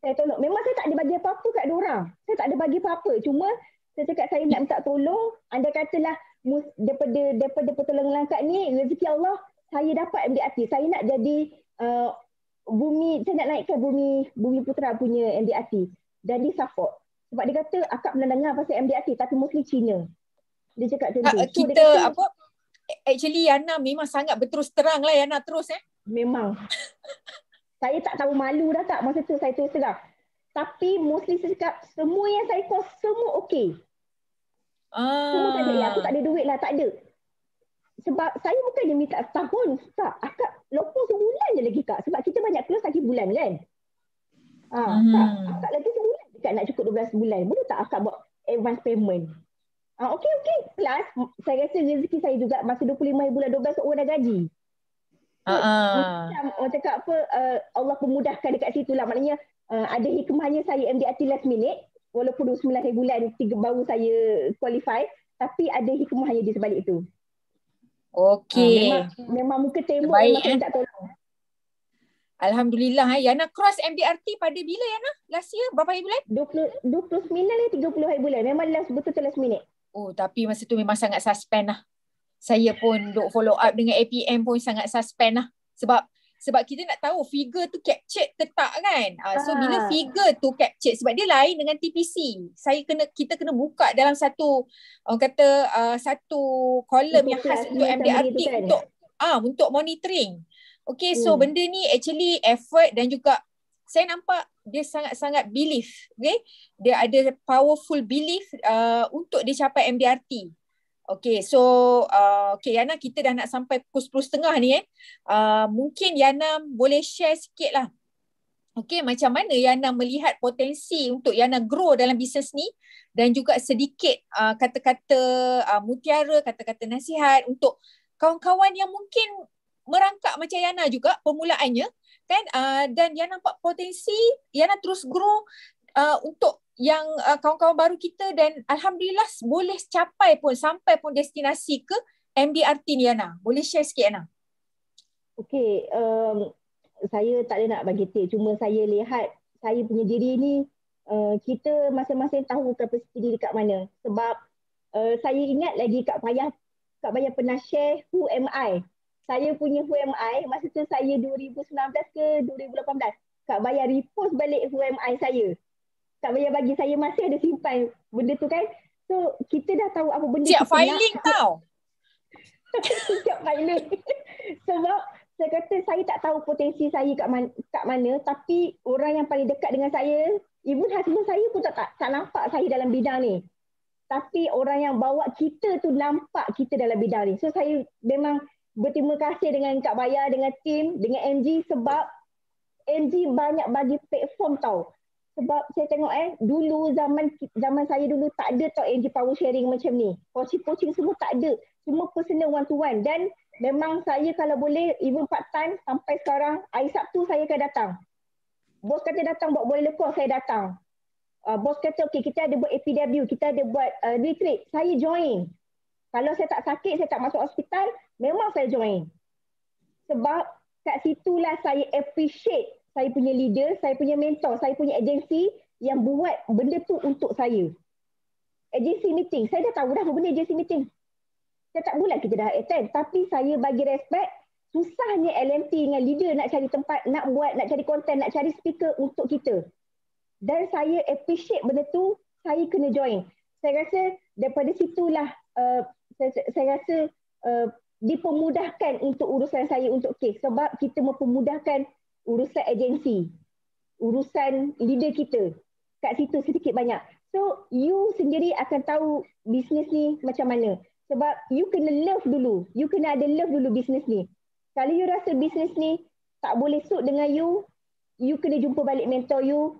Saya tolong. Memang saya tak ada bagi apa-apa kat orang. Saya tak ada bagi apa-apa. Cuma saya cakap saya nak minta tolong. Anda katalah daripada daripada pertolongan akak ni rezeki Allah saya dapat MDRT. Saya nak jadi uh, bumi, saya nak naikkan bumi bumi putra punya MDRT. Dan dia support. Sebab dia kata akak pernah dengar pasal MDRT tapi mostly Cina. Dia cakap macam tu. Ah, So, dia kita kata, apa actually Yana memang sangat berterus terang lah Yana terus eh. Memang. saya tak tahu malu dah tak masa tu saya terus terang. Tapi mostly saya cakap semua yang saya call semua okey. Semua tak ada. Eh, aku Ah. tak ada duit lah. Tak ada. Sebab saya bukannya minta setahun. Tak. Akak lopong sebulan je lagi kak. Sebab kita banyak close lagi bulan kan. Ha, Hmm. kak, akak lagi sebulan dekat nak cukup 12 bulan. Boleh tak akak buat advance payment? Ah, okey, okey. Plus, saya rasa rezeki saya juga masa 25 hari bulan 12 orang dah gaji. Macam orang cakap apa, uh, Allah pemudahkan dekat situ lah. Maknanya uh, ada hikmahnya saya MDRT last minute. Walaupun 29 hari bulan tiga baru saya qualify. Tapi ada hikmahnya di sebalik itu. Okey. memang, memang muka tembok Baik, memang eh. minta tolong. Alhamdulillah eh. Yana cross MDRT pada bila Yana? Last year berapa hari bulan? 20, 29 hari 30 hari bulan. Memang last betul-betul last minute. Oh tapi masa tu memang sangat suspend lah. Saya pun duk follow up dengan APM pun sangat suspend lah. Sebab sebab kita nak tahu figure tu captured ke tak kan. Uh, so Ah. bila figure tu captured sebab dia lain dengan TPC. Saya kena kita kena buka dalam satu orang kata uh, satu kolom Untuk yang khas untuk MDRT tu kan? untuk ah untuk monitoring. Okay so Hmm. benda ni actually effort dan juga saya nampak dia sangat-sangat belief. Okay dia ada powerful belief uh, untuk dia capai MDRT. Okay, so uh, okay Yana kita dah nak sampai pukul 10.30 ni eh. Uh, mungkin Yana boleh share sikit lah. Okay, macam mana Yana melihat potensi untuk Yana grow dalam bisnes ni dan juga sedikit uh, kata-kata uh, mutiara, kata-kata nasihat untuk kawan-kawan yang mungkin merangkak macam Yana juga permulaannya kan uh, dan Yana nampak potensi Yana terus grow uh, untuk yang uh, kawan-kawan baru kita dan alhamdulillah boleh capai pun sampai pun destinasi ke MDRT ni Yana. Boleh share sikit Yana? Okey, um, saya tak ada nak bagi tip. Cuma saya lihat saya punya diri ni uh, kita masing-masing tahu kapasiti diri kat mana. Sebab uh, saya ingat lagi Kak Payah Kak Payah pernah share who am I. Saya punya who am I masa tu saya 2019 ke 2018. Kak Bayar repost balik who am I saya. Kak Bayar bagi saya masih ada simpan benda tu kan. So kita dah tahu apa benda Siap filing nak. tau. Siap filing. Sebab saya kata saya tak tahu potensi saya kat mana, kat mana tapi orang yang paling dekat dengan saya even husband saya pun tak, tak, tak nampak saya dalam bidang ni. Tapi orang yang bawa kita tu nampak kita dalam bidang ni. So saya memang berterima kasih dengan Kak Baya, dengan tim, dengan MG sebab MG banyak bagi platform tau. Sebab saya tengok eh, dulu zaman zaman saya dulu tak ada tau MG power sharing macam ni. Coaching-coaching semua tak ada. Semua personal one to one. Dan memang saya kalau boleh even part time sampai sekarang, hari Sabtu saya akan datang. Bos kata datang buat boiler call, saya datang. Uh, bos kata okay kita ada buat APW, kita ada buat uh, retreat. Saya join. Kalau saya tak sakit, saya tak masuk hospital, memang saya join. Sebab kat situlah saya appreciate saya punya leader, saya punya mentor, saya punya agensi yang buat benda tu untuk saya. Agensi meeting, saya dah tahu dah apa benda agensi meeting. Saya tak bulat kita dah attend, tapi saya bagi respect, susahnya LMT dengan leader nak cari tempat, nak buat, nak cari konten, nak cari speaker untuk kita. Dan saya appreciate benda tu, saya kena join. Saya rasa daripada situlah uh, saya, saya rasa uh, dipermudahkan untuk urusan saya untuk kes sebab kita mempermudahkan urusan agensi, urusan leader kita kat situ sedikit banyak. So you sendiri akan tahu bisnes ni macam mana. Sebab you kena love dulu. You kena ada love dulu bisnes ni. Kalau you rasa bisnes ni tak boleh suit dengan you, you kena jumpa balik mentor you,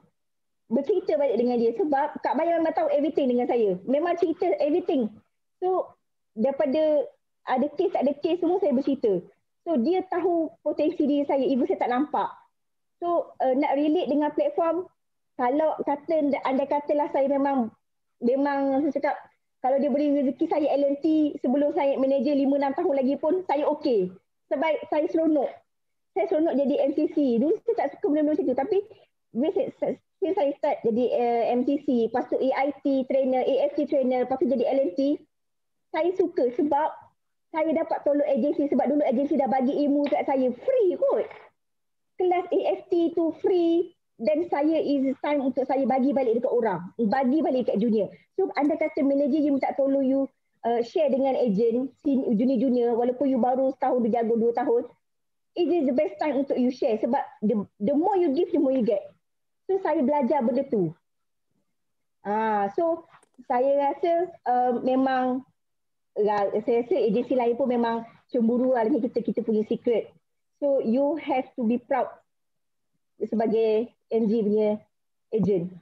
bercerita balik dengan dia. Sebab Kak Maya memang tahu everything dengan saya. Memang cerita everything. So daripada ada case tak ada case semua saya bercerita. So dia tahu potensi diri saya, ibu saya tak nampak. So uh, nak relate dengan platform, kalau kata anda katalah saya memang memang saya cakap kalau dia beri rezeki saya LNT sebelum saya manager 5-6 tahun lagi pun saya okey. Sebab saya seronok. Saya seronok jadi MCC. Dulu saya tak suka benda-benda macam tu. Tapi since saya start jadi uh, MCC, lepas tu AIT trainer, AFC trainer, lepas tu jadi LNT, saya suka sebab saya dapat tolong agensi sebab dulu agensi dah bagi ilmu kat saya free kot. Kelas AFT tu free dan saya is time untuk saya bagi balik dekat orang. Bagi balik dekat junior. So anda kata manager you minta tolong you uh, share dengan agent junior-junior walaupun you baru setahun berjaga dua tahun. It is the best time untuk you share sebab the, the more you give, the more you get. So saya belajar benda tu. Ah, so saya rasa uh, memang saya rasa agensi lain pun memang cemburu lah dengan kita kita punya secret. So you have to be proud sebagai MG punya agent.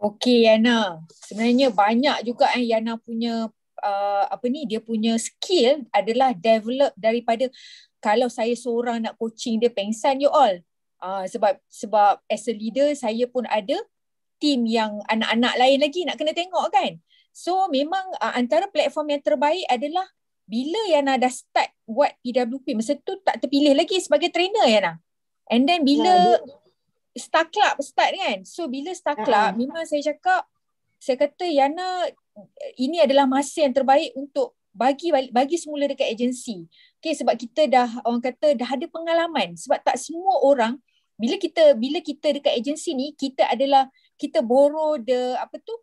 Okey Yana, sebenarnya banyak juga eh Yana punya uh, apa ni dia punya skill adalah develop daripada kalau saya seorang nak coaching dia pengsan you all. Uh, sebab sebab as a leader saya pun ada team yang anak-anak lain lagi nak kena tengok kan. So memang uh, antara platform yang terbaik adalah bila Yana dah start buat PWP masa tu tak terpilih lagi sebagai trainer Yana. And then bila ya, Star Club start kan. So bila Star Club uh-huh. memang saya cakap saya kata Yana ini adalah masa yang terbaik untuk bagi bagi semula dekat agensi. Okay sebab kita dah orang kata dah ada pengalaman sebab tak semua orang bila kita bila kita dekat agensi ni kita adalah kita borrow the apa tu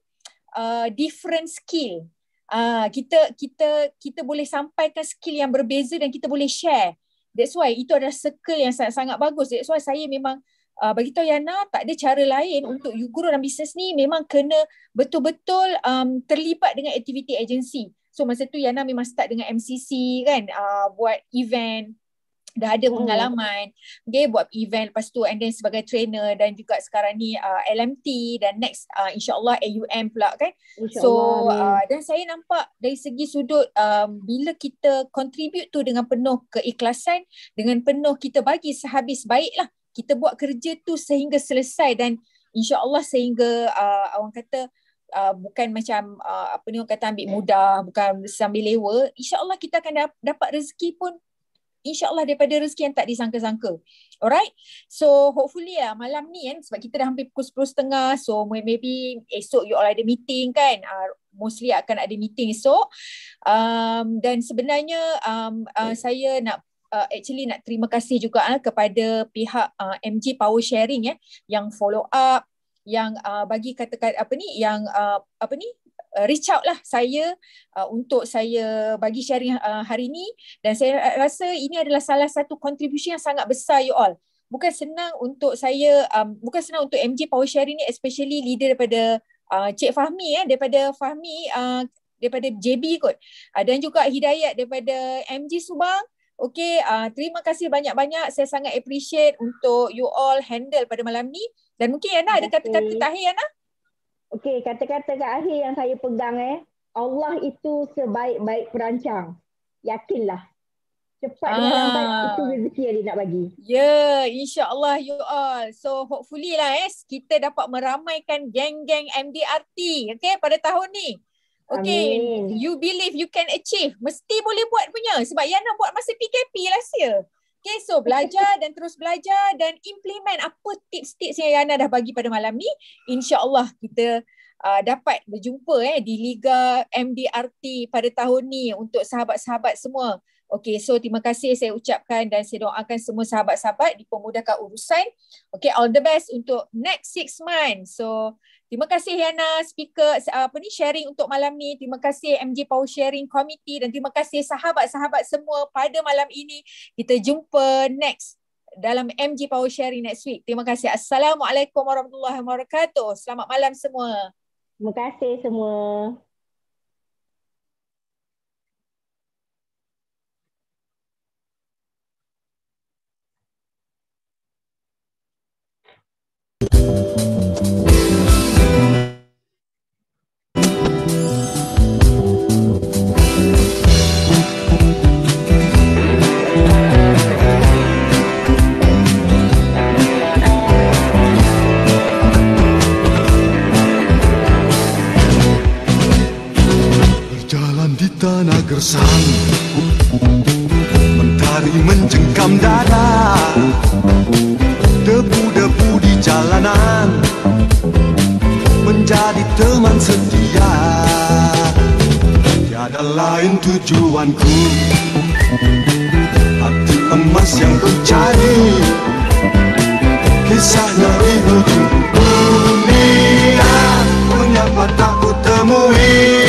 uh, different skill. Uh, kita kita kita boleh sampaikan skill yang berbeza dan kita boleh share. That's why itu adalah circle yang sangat-sangat bagus. That's why saya memang uh, bagi tahu Yana tak ada cara lain untuk you guru dalam bisnes ni memang kena betul-betul um, terlibat dengan aktiviti agensi. So masa tu Yana memang start dengan MCC kan uh, buat event dah ada hmm. pengalaman okay, buat event lepas tu and then sebagai trainer dan juga sekarang ni uh, LMT dan next uh, insyaallah AUM pula kan insya so uh, dan saya nampak dari segi sudut um, bila kita contribute tu dengan penuh keikhlasan dengan penuh kita bagi sehabis baik lah kita buat kerja tu sehingga selesai dan insyaallah sehingga uh, orang kata Uh, bukan macam uh, apa ni orang kata ambil mudah bukan sambil lewa insyaallah kita akan dap- dapat rezeki pun insyaAllah daripada rezeki yang tak disangka-sangka. Alright. So hopefully lah malam ni kan sebab kita dah hampir pukul 10.30 so maybe esok you all ada meeting kan. Uh, mostly akan ada meeting esok. Um, dan sebenarnya um, uh, saya nak uh, actually nak terima kasih juga uh, kepada pihak uh, MG Power Sharing ya yang follow up yang uh, bagi kata-kata apa ni yang uh, apa ni uh, reach out lah saya uh, untuk saya bagi sharing uh, hari ini dan saya rasa ini adalah salah satu contribution yang sangat besar you all bukan senang untuk saya um, bukan senang untuk MG Power Sharing ni especially leader daripada uh, Cik Fahmi eh daripada Fahmi uh, daripada JB kot. Uh, dan juga Hidayat daripada MG Subang. Okay, uh, terima kasih banyak-banyak. Saya sangat appreciate untuk you all handle pada malam ni. Dan mungkin Yana ada kata-kata terakhir Yana? Okey, kata-kata kat akhir yang saya pegang eh. Allah itu sebaik-baik perancang. Yakinlah. Cepat dia Ah. lambat itu rezeki yang dia nak bagi. Ya, yeah, insya-Allah you all. So hopefully lah eh kita dapat meramaikan geng-geng MDRT okay pada tahun ni. Okay, Amin. you believe you can achieve. Mesti boleh buat punya sebab Yana buat masa PKP last year. Okay, so belajar dan terus belajar dan implement apa tips-tips yang Yana dah bagi pada malam ni. InsyaAllah kita uh, dapat berjumpa eh di Liga MDRT pada tahun ni untuk sahabat-sahabat semua. Okay, so terima kasih saya ucapkan dan saya doakan semua sahabat-sahabat dipermudahkan urusan. Okay, all the best untuk next six months. So, terima kasih Yana speaker apa ni sharing untuk malam ni. Terima kasih MG Power Sharing Committee dan terima kasih sahabat-sahabat semua pada malam ini. Kita jumpa next dalam MG Power Sharing next week. Terima kasih. Assalamualaikum warahmatullahi wabarakatuh. Selamat malam semua. Terima kasih semua. Berjalan tanah gersang Mentari mencengkam dada. Debu-debu di jalanan. Menjadi teman setia. Tiada lain tujuanku. Hati emas yang ku cari Kisahnya di ujung dunia. Mengapa tak ku temui